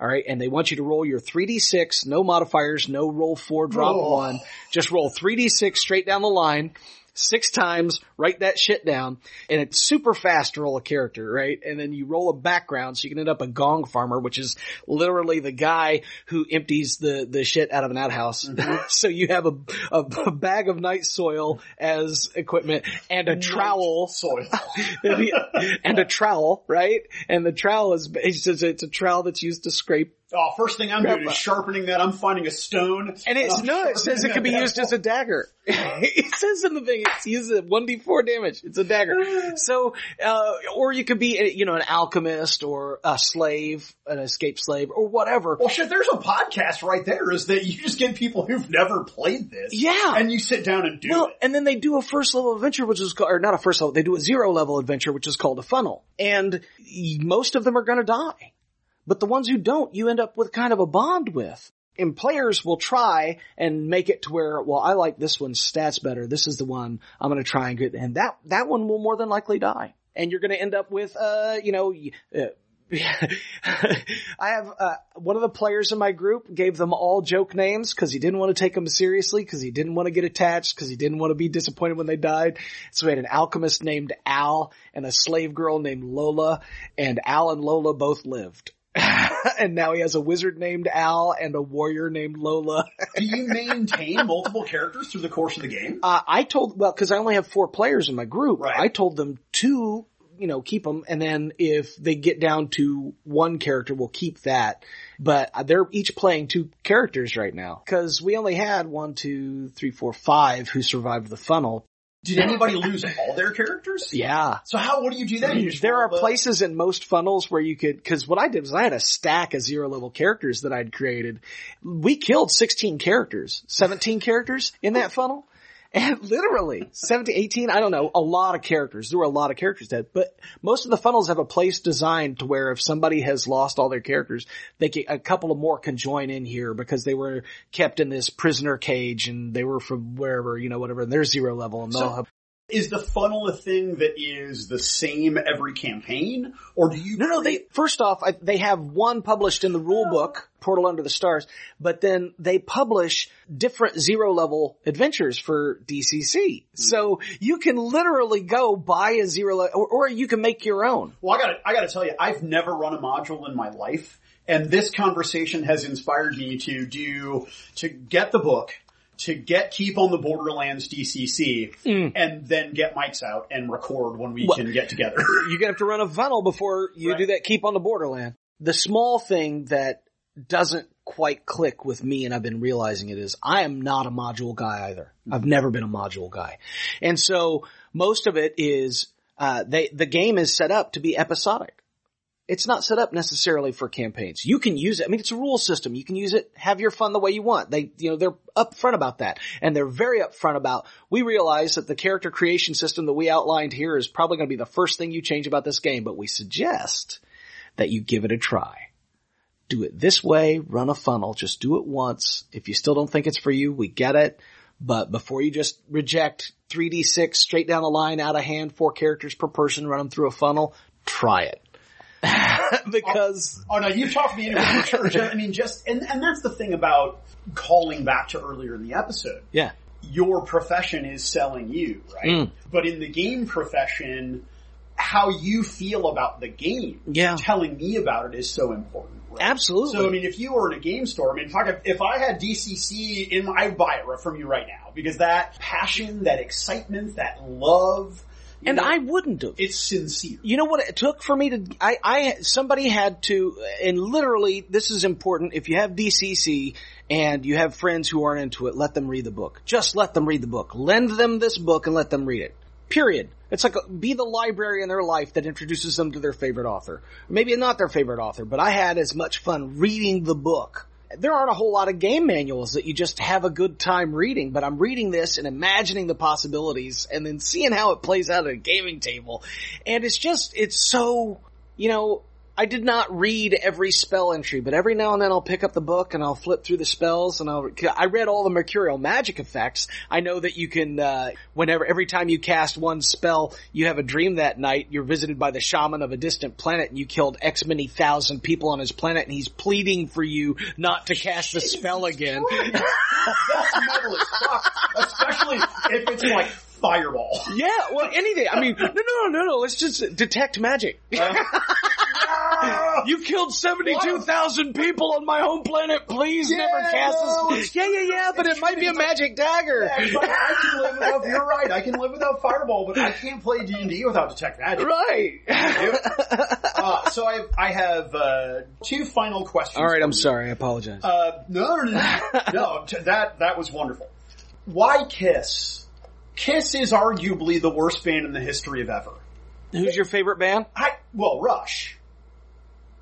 All right. And they want you to roll your 3d6, no modifiers, no roll four, drop Oh. one. Just roll 3d6 straight down the line. Six times, write that shit down, and it's super fast to roll a character, right? And then you roll a background so you can end up a gong farmer, which is literally the guy who empties the, the shit out of an outhouse. Mm-hmm. *laughs* so you have a, a, a bag of night soil as equipment and a trowel Soil. *laughs* and a trowel, right? And the trowel is it's, it's a trowel that's used to scrape. Oh, first thing I'm doing is sharpening that. I'm finding a stone. And it's I'm no, it says it can be used as a dagger. *laughs* it says in the thing it's used d four damage. It's a dagger. *sighs* So, uh, or you could be, you know, an alchemist or a slave, an escaped slave, or whatever. Well, shit, there's a podcast right there. Is that you just get people who've never played this, Yeah. and you sit down and do it. Well, it. and then they do a first level adventure, which is called, or not a first level, they do a zero level adventure, which is called a funnel. And most of them are gonna die. But the ones who don't, you end up with kind of a bond with. And players will try and make it to where, well, I like this one's stats better. This is the one I'm gonna try and get, and that, that one will more than likely die. And you're gonna end up with, uh, you know, uh, *laughs* I have uh, one of the players in my group gave them all joke names because he didn't want to take them seriously because he didn't want to get attached because he didn't want to be disappointed when they died. So we had an alchemist named Al and a slave girl named Lola, and Al and Lola both lived. *laughs* and now he has a wizard named Al and a warrior named Lola. *laughs* do you maintain multiple characters through the course of the game? Uh, I told, well, cause I only have four players in my group. Right. I told them to, you know, keep them. And then if they get down to one character, we'll keep that. But they're each playing two characters right now. Cause we only had one, two, three, four, five who survived the funnel. Did anybody lose all their characters? Yeah. So how, what do you do then? You There are the- places in most funnels where you could, cause what I did was I had a stack of zero level characters that I'd created. We killed 16 characters, 17 characters in that funnel. And *laughs* literally 17, 18, I don't know, a lot of characters. There were a lot of characters dead, but most of the funnels have a place designed to where if somebody has lost all their characters, they can, a couple of more can join in here because they were kept in this prisoner cage and they were from wherever, you know, whatever, and they're zero level and they'll So- have Is the funnel a thing that is the same every campaign? Or do you No, no, they, first off, I, they have one published in the rule oh. book, Portal Under the Stars, but then they publish different zero level adventures for DCC. Hmm. So you can literally go buy a zero level, or, or you can make your own. Well, I gotta, I gotta tell you, I've never run a module in my life, and this conversation has inspired me to do, to get the book, to get Keep on the Borderlands DCC, and then get mics out and record when we Well- can get together. *laughs* You're gonna have to run a funnel before you Right. do that keep on the borderland. The small thing that doesn't quite click with me and I've been realizing it is I am not a module guy either. I've never been a module guy. And so most of it is, uh, they, the game is set up to be episodic. It's not set up necessarily for campaigns. You can use it. I mean, it's a rule system. You can use it, have your fun the way you want. They, you know, they're upfront about that. And they're very upfront about, we realize that the character creation system that we outlined here is probably going to be the first thing you change about this game, but we suggest that you give it a try. Do it this way, run a funnel, just do it once. If you still don't think it's for you, we get it. But before you just reject 3d6 straight down the line, out of hand, four characters per person, run them through a funnel, try it. *laughs* because Oh no, you talked me into it. *laughs* I mean, just and and that's the thing about calling back to earlier in the episode. yeah, Your profession is selling you, right? Mm. But in the game profession, how you feel about the game, Yeah. telling me about it is so important. Right? absolutely. So I mean, if you were in a game store, I mean, if I, if I had DCC in my, I'd buy it from you right now because that passion, that excitement, that love, you and know, I wouldn't have. it's sincere. You know what it took for me to, I, I, somebody had to, and literally, this is important, if you have DCC and you have friends who aren't into it, let them read the book. Just let them read the book. Lend them this book and let them read it. Period. It's like, a, be the library in their life that introduces them to their favorite author. Maybe not their favorite author, but I had as much fun reading the book. There aren't a whole lot of game manuals that you just have a good time reading, but I'm reading this and imagining the possibilities and then seeing how it plays out at a gaming table. And it's just, it's so, you know, I did not read every spell entry, but every now and then I'll pick up the book and I'll flip through the spells and I'll, I read all the mercurial magic effects. I know that you can, uh, whenever, every time you cast one spell, you have a dream that night, you're visited by the shaman of a distant planet and you killed X many thousand people on his planet and he's pleading for you not to cast the spell again. *laughs* That's metal as fuck, especially if it's like fireball. *laughs* Yeah, well, anything. I mean, no, no, no, no. Let's just detect magic. *laughs* Ah! *laughs* You killed 72,000 people on my home planet. Please Yeah, never cast no. Yeah, yeah, yeah, but it might be a magic dagger. Yeah, but I can live without. You're right. I can live without fireball, but I can't play D and D without detect magic. Right. Uh, so I I have uh, two final questions. All right, I'm you. sorry. I apologize. Uh, no, no, no, no. no t- that that was wonderful. Why Kiss? Kiss is arguably the worst band in the history of ever. Who's your favorite band? I well, Rush.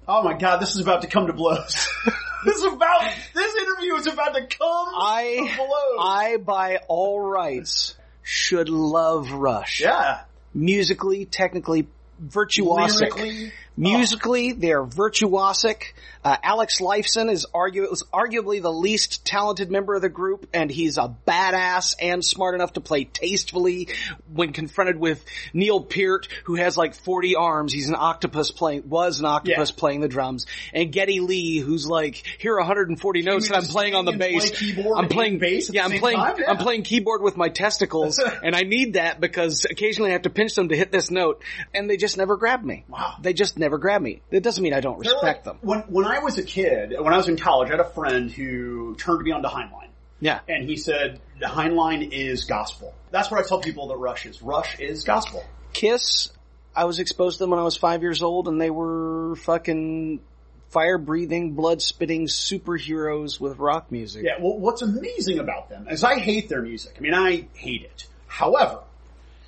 Oh my God, this is about to come to blows. *laughs* this is about this interview is about to come I- to blows. I, by all rights, should love Rush. yeah, Musically, technically, virtuosic. lyrically. Musically, they're virtuosic. Uh, Alex Lifeson is argu- arguably the least talented member of the group, and he's a badass and smart enough to play tastefully when confronted with Neil Peart, who has like 40 arms. He's an octopus playing, was an octopus Yeah. playing the drums. And Geddy Lee, who's like, here are 140 notes and I'm playing on the bass. play I'm playing bass yeah, I'm playing? Yeah. I'm playing keyboard with my testicles, *laughs* and I need that because occasionally I have to pinch them to hit this note, and they just never grab me. Wow. They just never grab me. It doesn't mean I don't respect like- them. When when I was a kid, when I was in college, I had a friend who turned me on to Heinlein. Yeah. And he said, the Heinlein is gospel. That's what I tell people that Rush is. Rush is gospel. Kiss, I was exposed to them when I was five years old, and they were fucking fire breathing, blood spitting superheroes with rock music. Yeah, well, what's amazing about them is I hate their music. I mean, I hate it. However,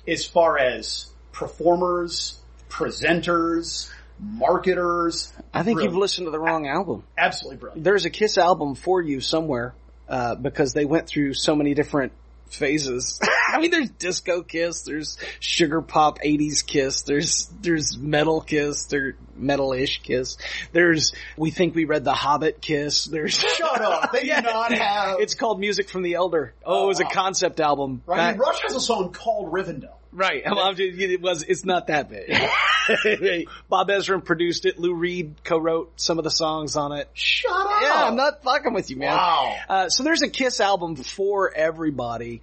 as far as performers, presenters, marketers. I think Brilliant. you've listened to the wrong album. Absolutely brilliant. There's a Kiss album for you somewhere, uh, because they went through so many different phases. *laughs* I mean, there's disco Kiss, there's sugar pop 80s Kiss, there's, there's metal Kiss, there's metal-ish Kiss, there's, we think we read The Hobbit Kiss, there's, Shut up. They *laughs* Yeah. do not have. it's called Music from the Elder. Oh, it was a concept album. right. I mean, Rush has a song called Rivendell. Right. Well, I'm just- it was, it's not that big. *laughs* Bob Ezrin produced it. Lou Reed co-wrote some of the songs on it. Shut up. Yeah, I'm not fucking with you, man. Wow. Uh, so there's a Kiss album for everybody.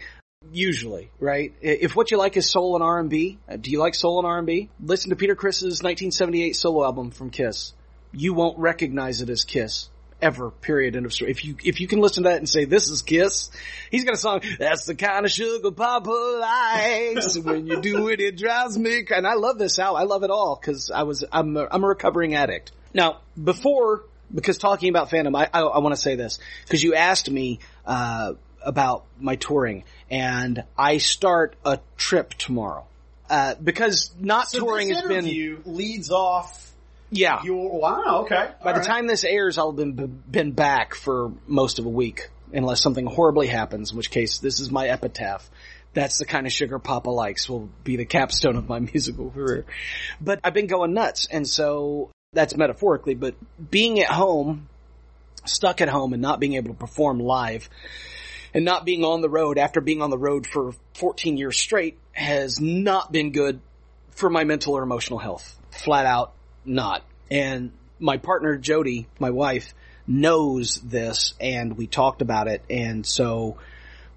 Usually, right? If what you like is soul and R&B, uh, do you like soul and R&B? Listen to Peter Criss's 1978 solo album from Kiss. You won't recognize it as Kiss. Ever, period, end of story. If you, if you can listen to that and say, this is Kiss, he's got a song, that's the kind of sugar Papa likes. when you do it, it drives me, cra-" and I love this album. I love it all, cause I was, I'm a, I'm a recovering addict. Now, before, because talking about fandom, I, I, I want to say this, cause you asked me, uh, about my touring, and I start a trip tomorrow. Uh, because not So touring this has been, leads off yeah. your, wow, okay. By the time this airs, I'll have been, been back for most of a week, unless something horribly happens, in which case this is my epitaph. That's the kind of sugar Papa likes will be the capstone of my *laughs* musical career. But I've been going nuts, and so that's metaphorically, but being at home, stuck at home and not being able to perform live, and not being on the road after being on the road for 14 years straight has not been good for my mental or emotional health. Flat out not. And my partner Jody, my wife, knows this and we talked about it and so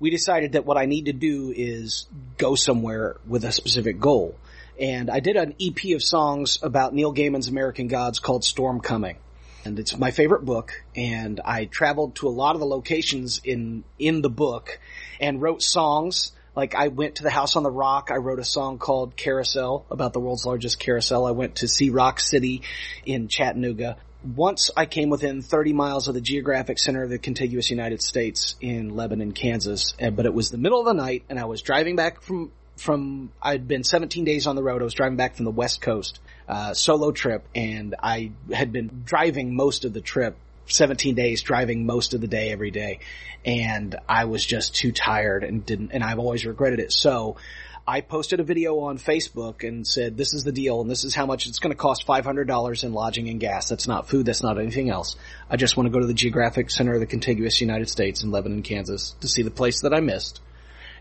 we decided that what I need to do is go somewhere with a specific goal. And I did an EP of songs about Neil Gaiman's American Gods called Storm Coming. And it's my favorite book and I traveled to a lot of the locations in, in the book and wrote songs. Like I went to the House on the Rock. I wrote a song called Carousel about the world's largest carousel. I went to see Rock City in Chattanooga. Once I came within 30 miles of the geographic center of the contiguous United States in Lebanon, Kansas, uh, but it was the middle of the night and I was driving back from from I'd been 17 days on the road. I was driving back from the West Coast, uh, solo trip, and I had been driving most of the trip. 17 days driving most of the day every day and I was just too tired and didn't and I've always regretted it so I posted a video on Facebook and said this is the deal and this is how much it's going to cost $500 in lodging and gas that's not food that's not anything else I just want to go to the geographic center of the contiguous United States in Lebanon Kansas to see the place that I missed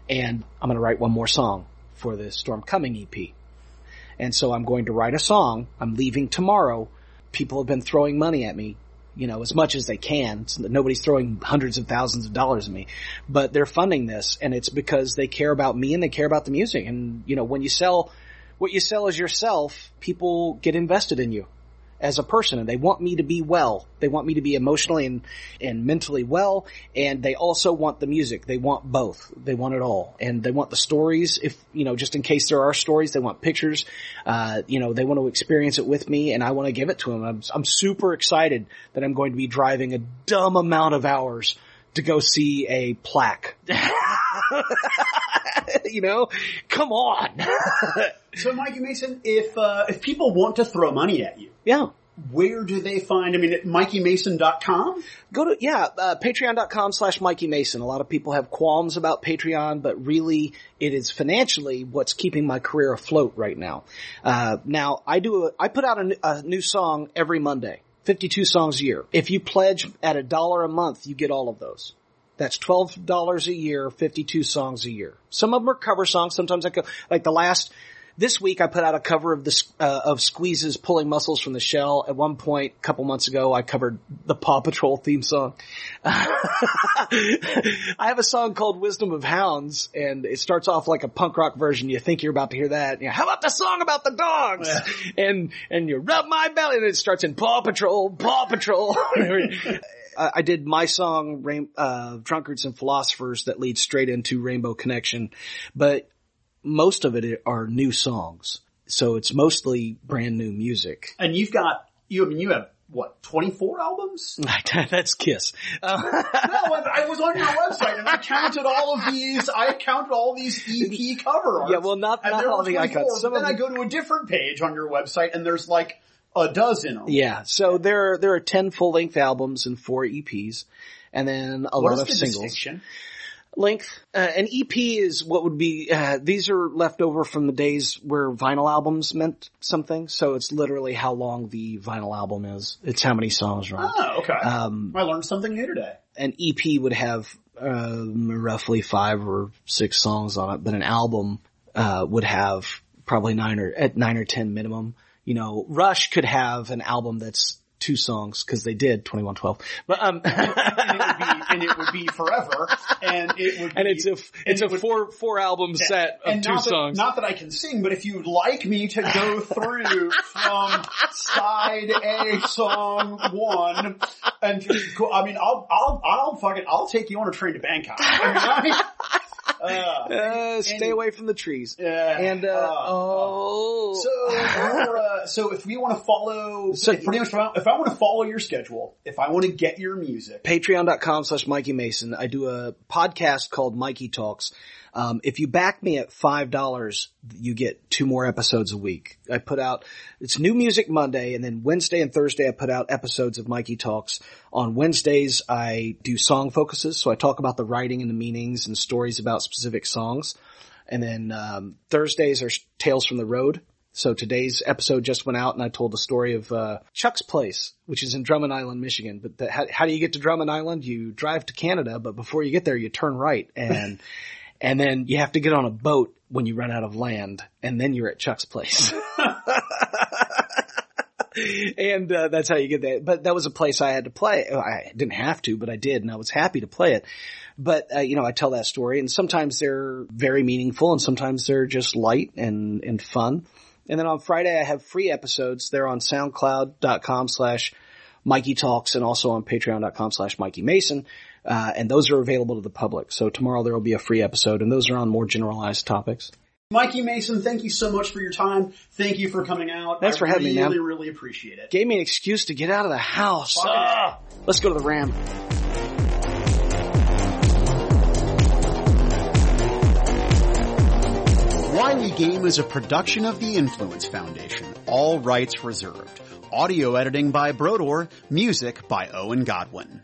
and I'm going to write one more song for the Storm Coming EP. And so I'm going to write a song. I'm leaving tomorrow. People have been throwing money at me, you know, as much as they can. Nobody's throwing hundreds of thousands of dollars at me, but they're funding this and it's because they care about me and they care about the music. And, you know, when you sell, what you sell is yourself, people get invested in you as a person and they want me to be well. They want me to be emotionally and, and mentally well and they also want the music. They want both. They want it all. And they want the stories if, you know, just in case there are stories, they want pictures. Uh, you know, they want to experience it with me and I want to give it to them. I'm, I'm super excited that I'm going to be driving a dumb amount of hours to go see a plaque. *laughs* you know, come on. *laughs* So, Mikey Mason, if uh, if people want to throw money at you, yeah. where do they find? I mean, at MikeyMason.com. Go to, yeah, uh, patreon.com slash Mikey Mason. A lot of people have qualms about Patreon, but really it is financially what's keeping my career afloat right now. Uh, now I do, a, I put out a new song every Monday. 52 songs a year. If you pledge at a dollar a month, you get all of those. That's $12 a year, 52 songs a year. Some of them are cover songs. Sometimes I go, like the last, this week I put out a cover of the, uh, of Squeeze's Pulling Mussels from the Shell. At one point, a couple months ago, I covered the Paw Patrol theme song. *laughs* I have a song called Wisdom of Hounds and it starts off like a punk rock version. You think you're about to hear that. You know, How about the song about the dogs? *laughs* And, and you rub my belly and it starts in Paw Patrol, Paw Patrol. *laughs* I did my song, Rain, uh, Drunkards and Philosophers that leads straight into Rainbow Connection, but most of it are new songs. So it's mostly brand new music. And you've got you. I mean, you have what, 24 albums? *laughs* That's Kiss. Uh, no, I was on your website and I counted all of these, I counted all these EP cover arts. Yeah, well not, not all the icons. Some then I go to a different page on your website and there's like a dozen of them. Yeah, so there, there are 10 full length albums and 4 EPs and then a what lot of the singles. Length. Uh, an EP is what would be, uh, these are left over from the days where vinyl albums meant something. So it's literally how long the vinyl album is. It's how many songs are on. Oh, okay. Um, I learned something new today. An EP would have, um, roughly five or six songs on it, but an album, uh, would have probably nine or, at nine or ten minimum. You know, Rush could have an album that's two songs because they did 2112. But um, and, it would be, and it would be forever, and it would. Be, and it's a it's a would, four four album set of two not songs. That, not that I can sing, but if you'd like me to go through from side A song one and go, I mean, I'll I'll I'll fucking I'll take you on a train to Bangkok. I mean, I, uh, uh, stay and, away from the trees. Yeah. And, uh, oh. So, uh, so if we want to follow, so pretty much if I, if I want to follow your schedule, if I want to get your music. Patreon.com slash Mikey Mason. I do a podcast called Mikey Talks. Um, if you back me at five dollars, you get two more episodes a week. I put out it's New Music Monday, and then Wednesday and Thursday I put out episodes of Mikey Talks. On Wednesdays I do song focuses, so I talk about the writing and the meanings and stories about specific songs. And then um, Thursdays are Tales from the Road. So today's episode just went out and I told the story of, uh, Chuck's Place, which is in Drummond Island, Michigan. But the, how, how, do you get to Drummond Island? You drive to Canada, but before you get there, you turn right and *laughs* and then you have to get on a boat when you run out of land, and then you're at Chuck's place. *laughs* and uh, that's how you get there. But that was a place I had to play. I didn't have to, but I did, and I was happy to play it. But uh, you know, I tell that story, and sometimes they're very meaningful, and sometimes they're just light and and fun. And then on Friday, I have free episodes. They're on SoundCloud.com slash Mikey Talks, and also on Patreon.com slash Mikey Mason. Uh, and those are available to the public. So tomorrow there will be a free episode and those are on more generalized topics. Mikey Mason, thank you so much for your time. Thank you for coming out. Thanks I for having really, me, man. Really, really appreciate it. Gave me an excuse to get out of the house. Ah, let's go to the Ram. Why We Game is a production of the Influence Foundation. All rights reserved. Audio editing by Brodor. Music by Owen Godwin.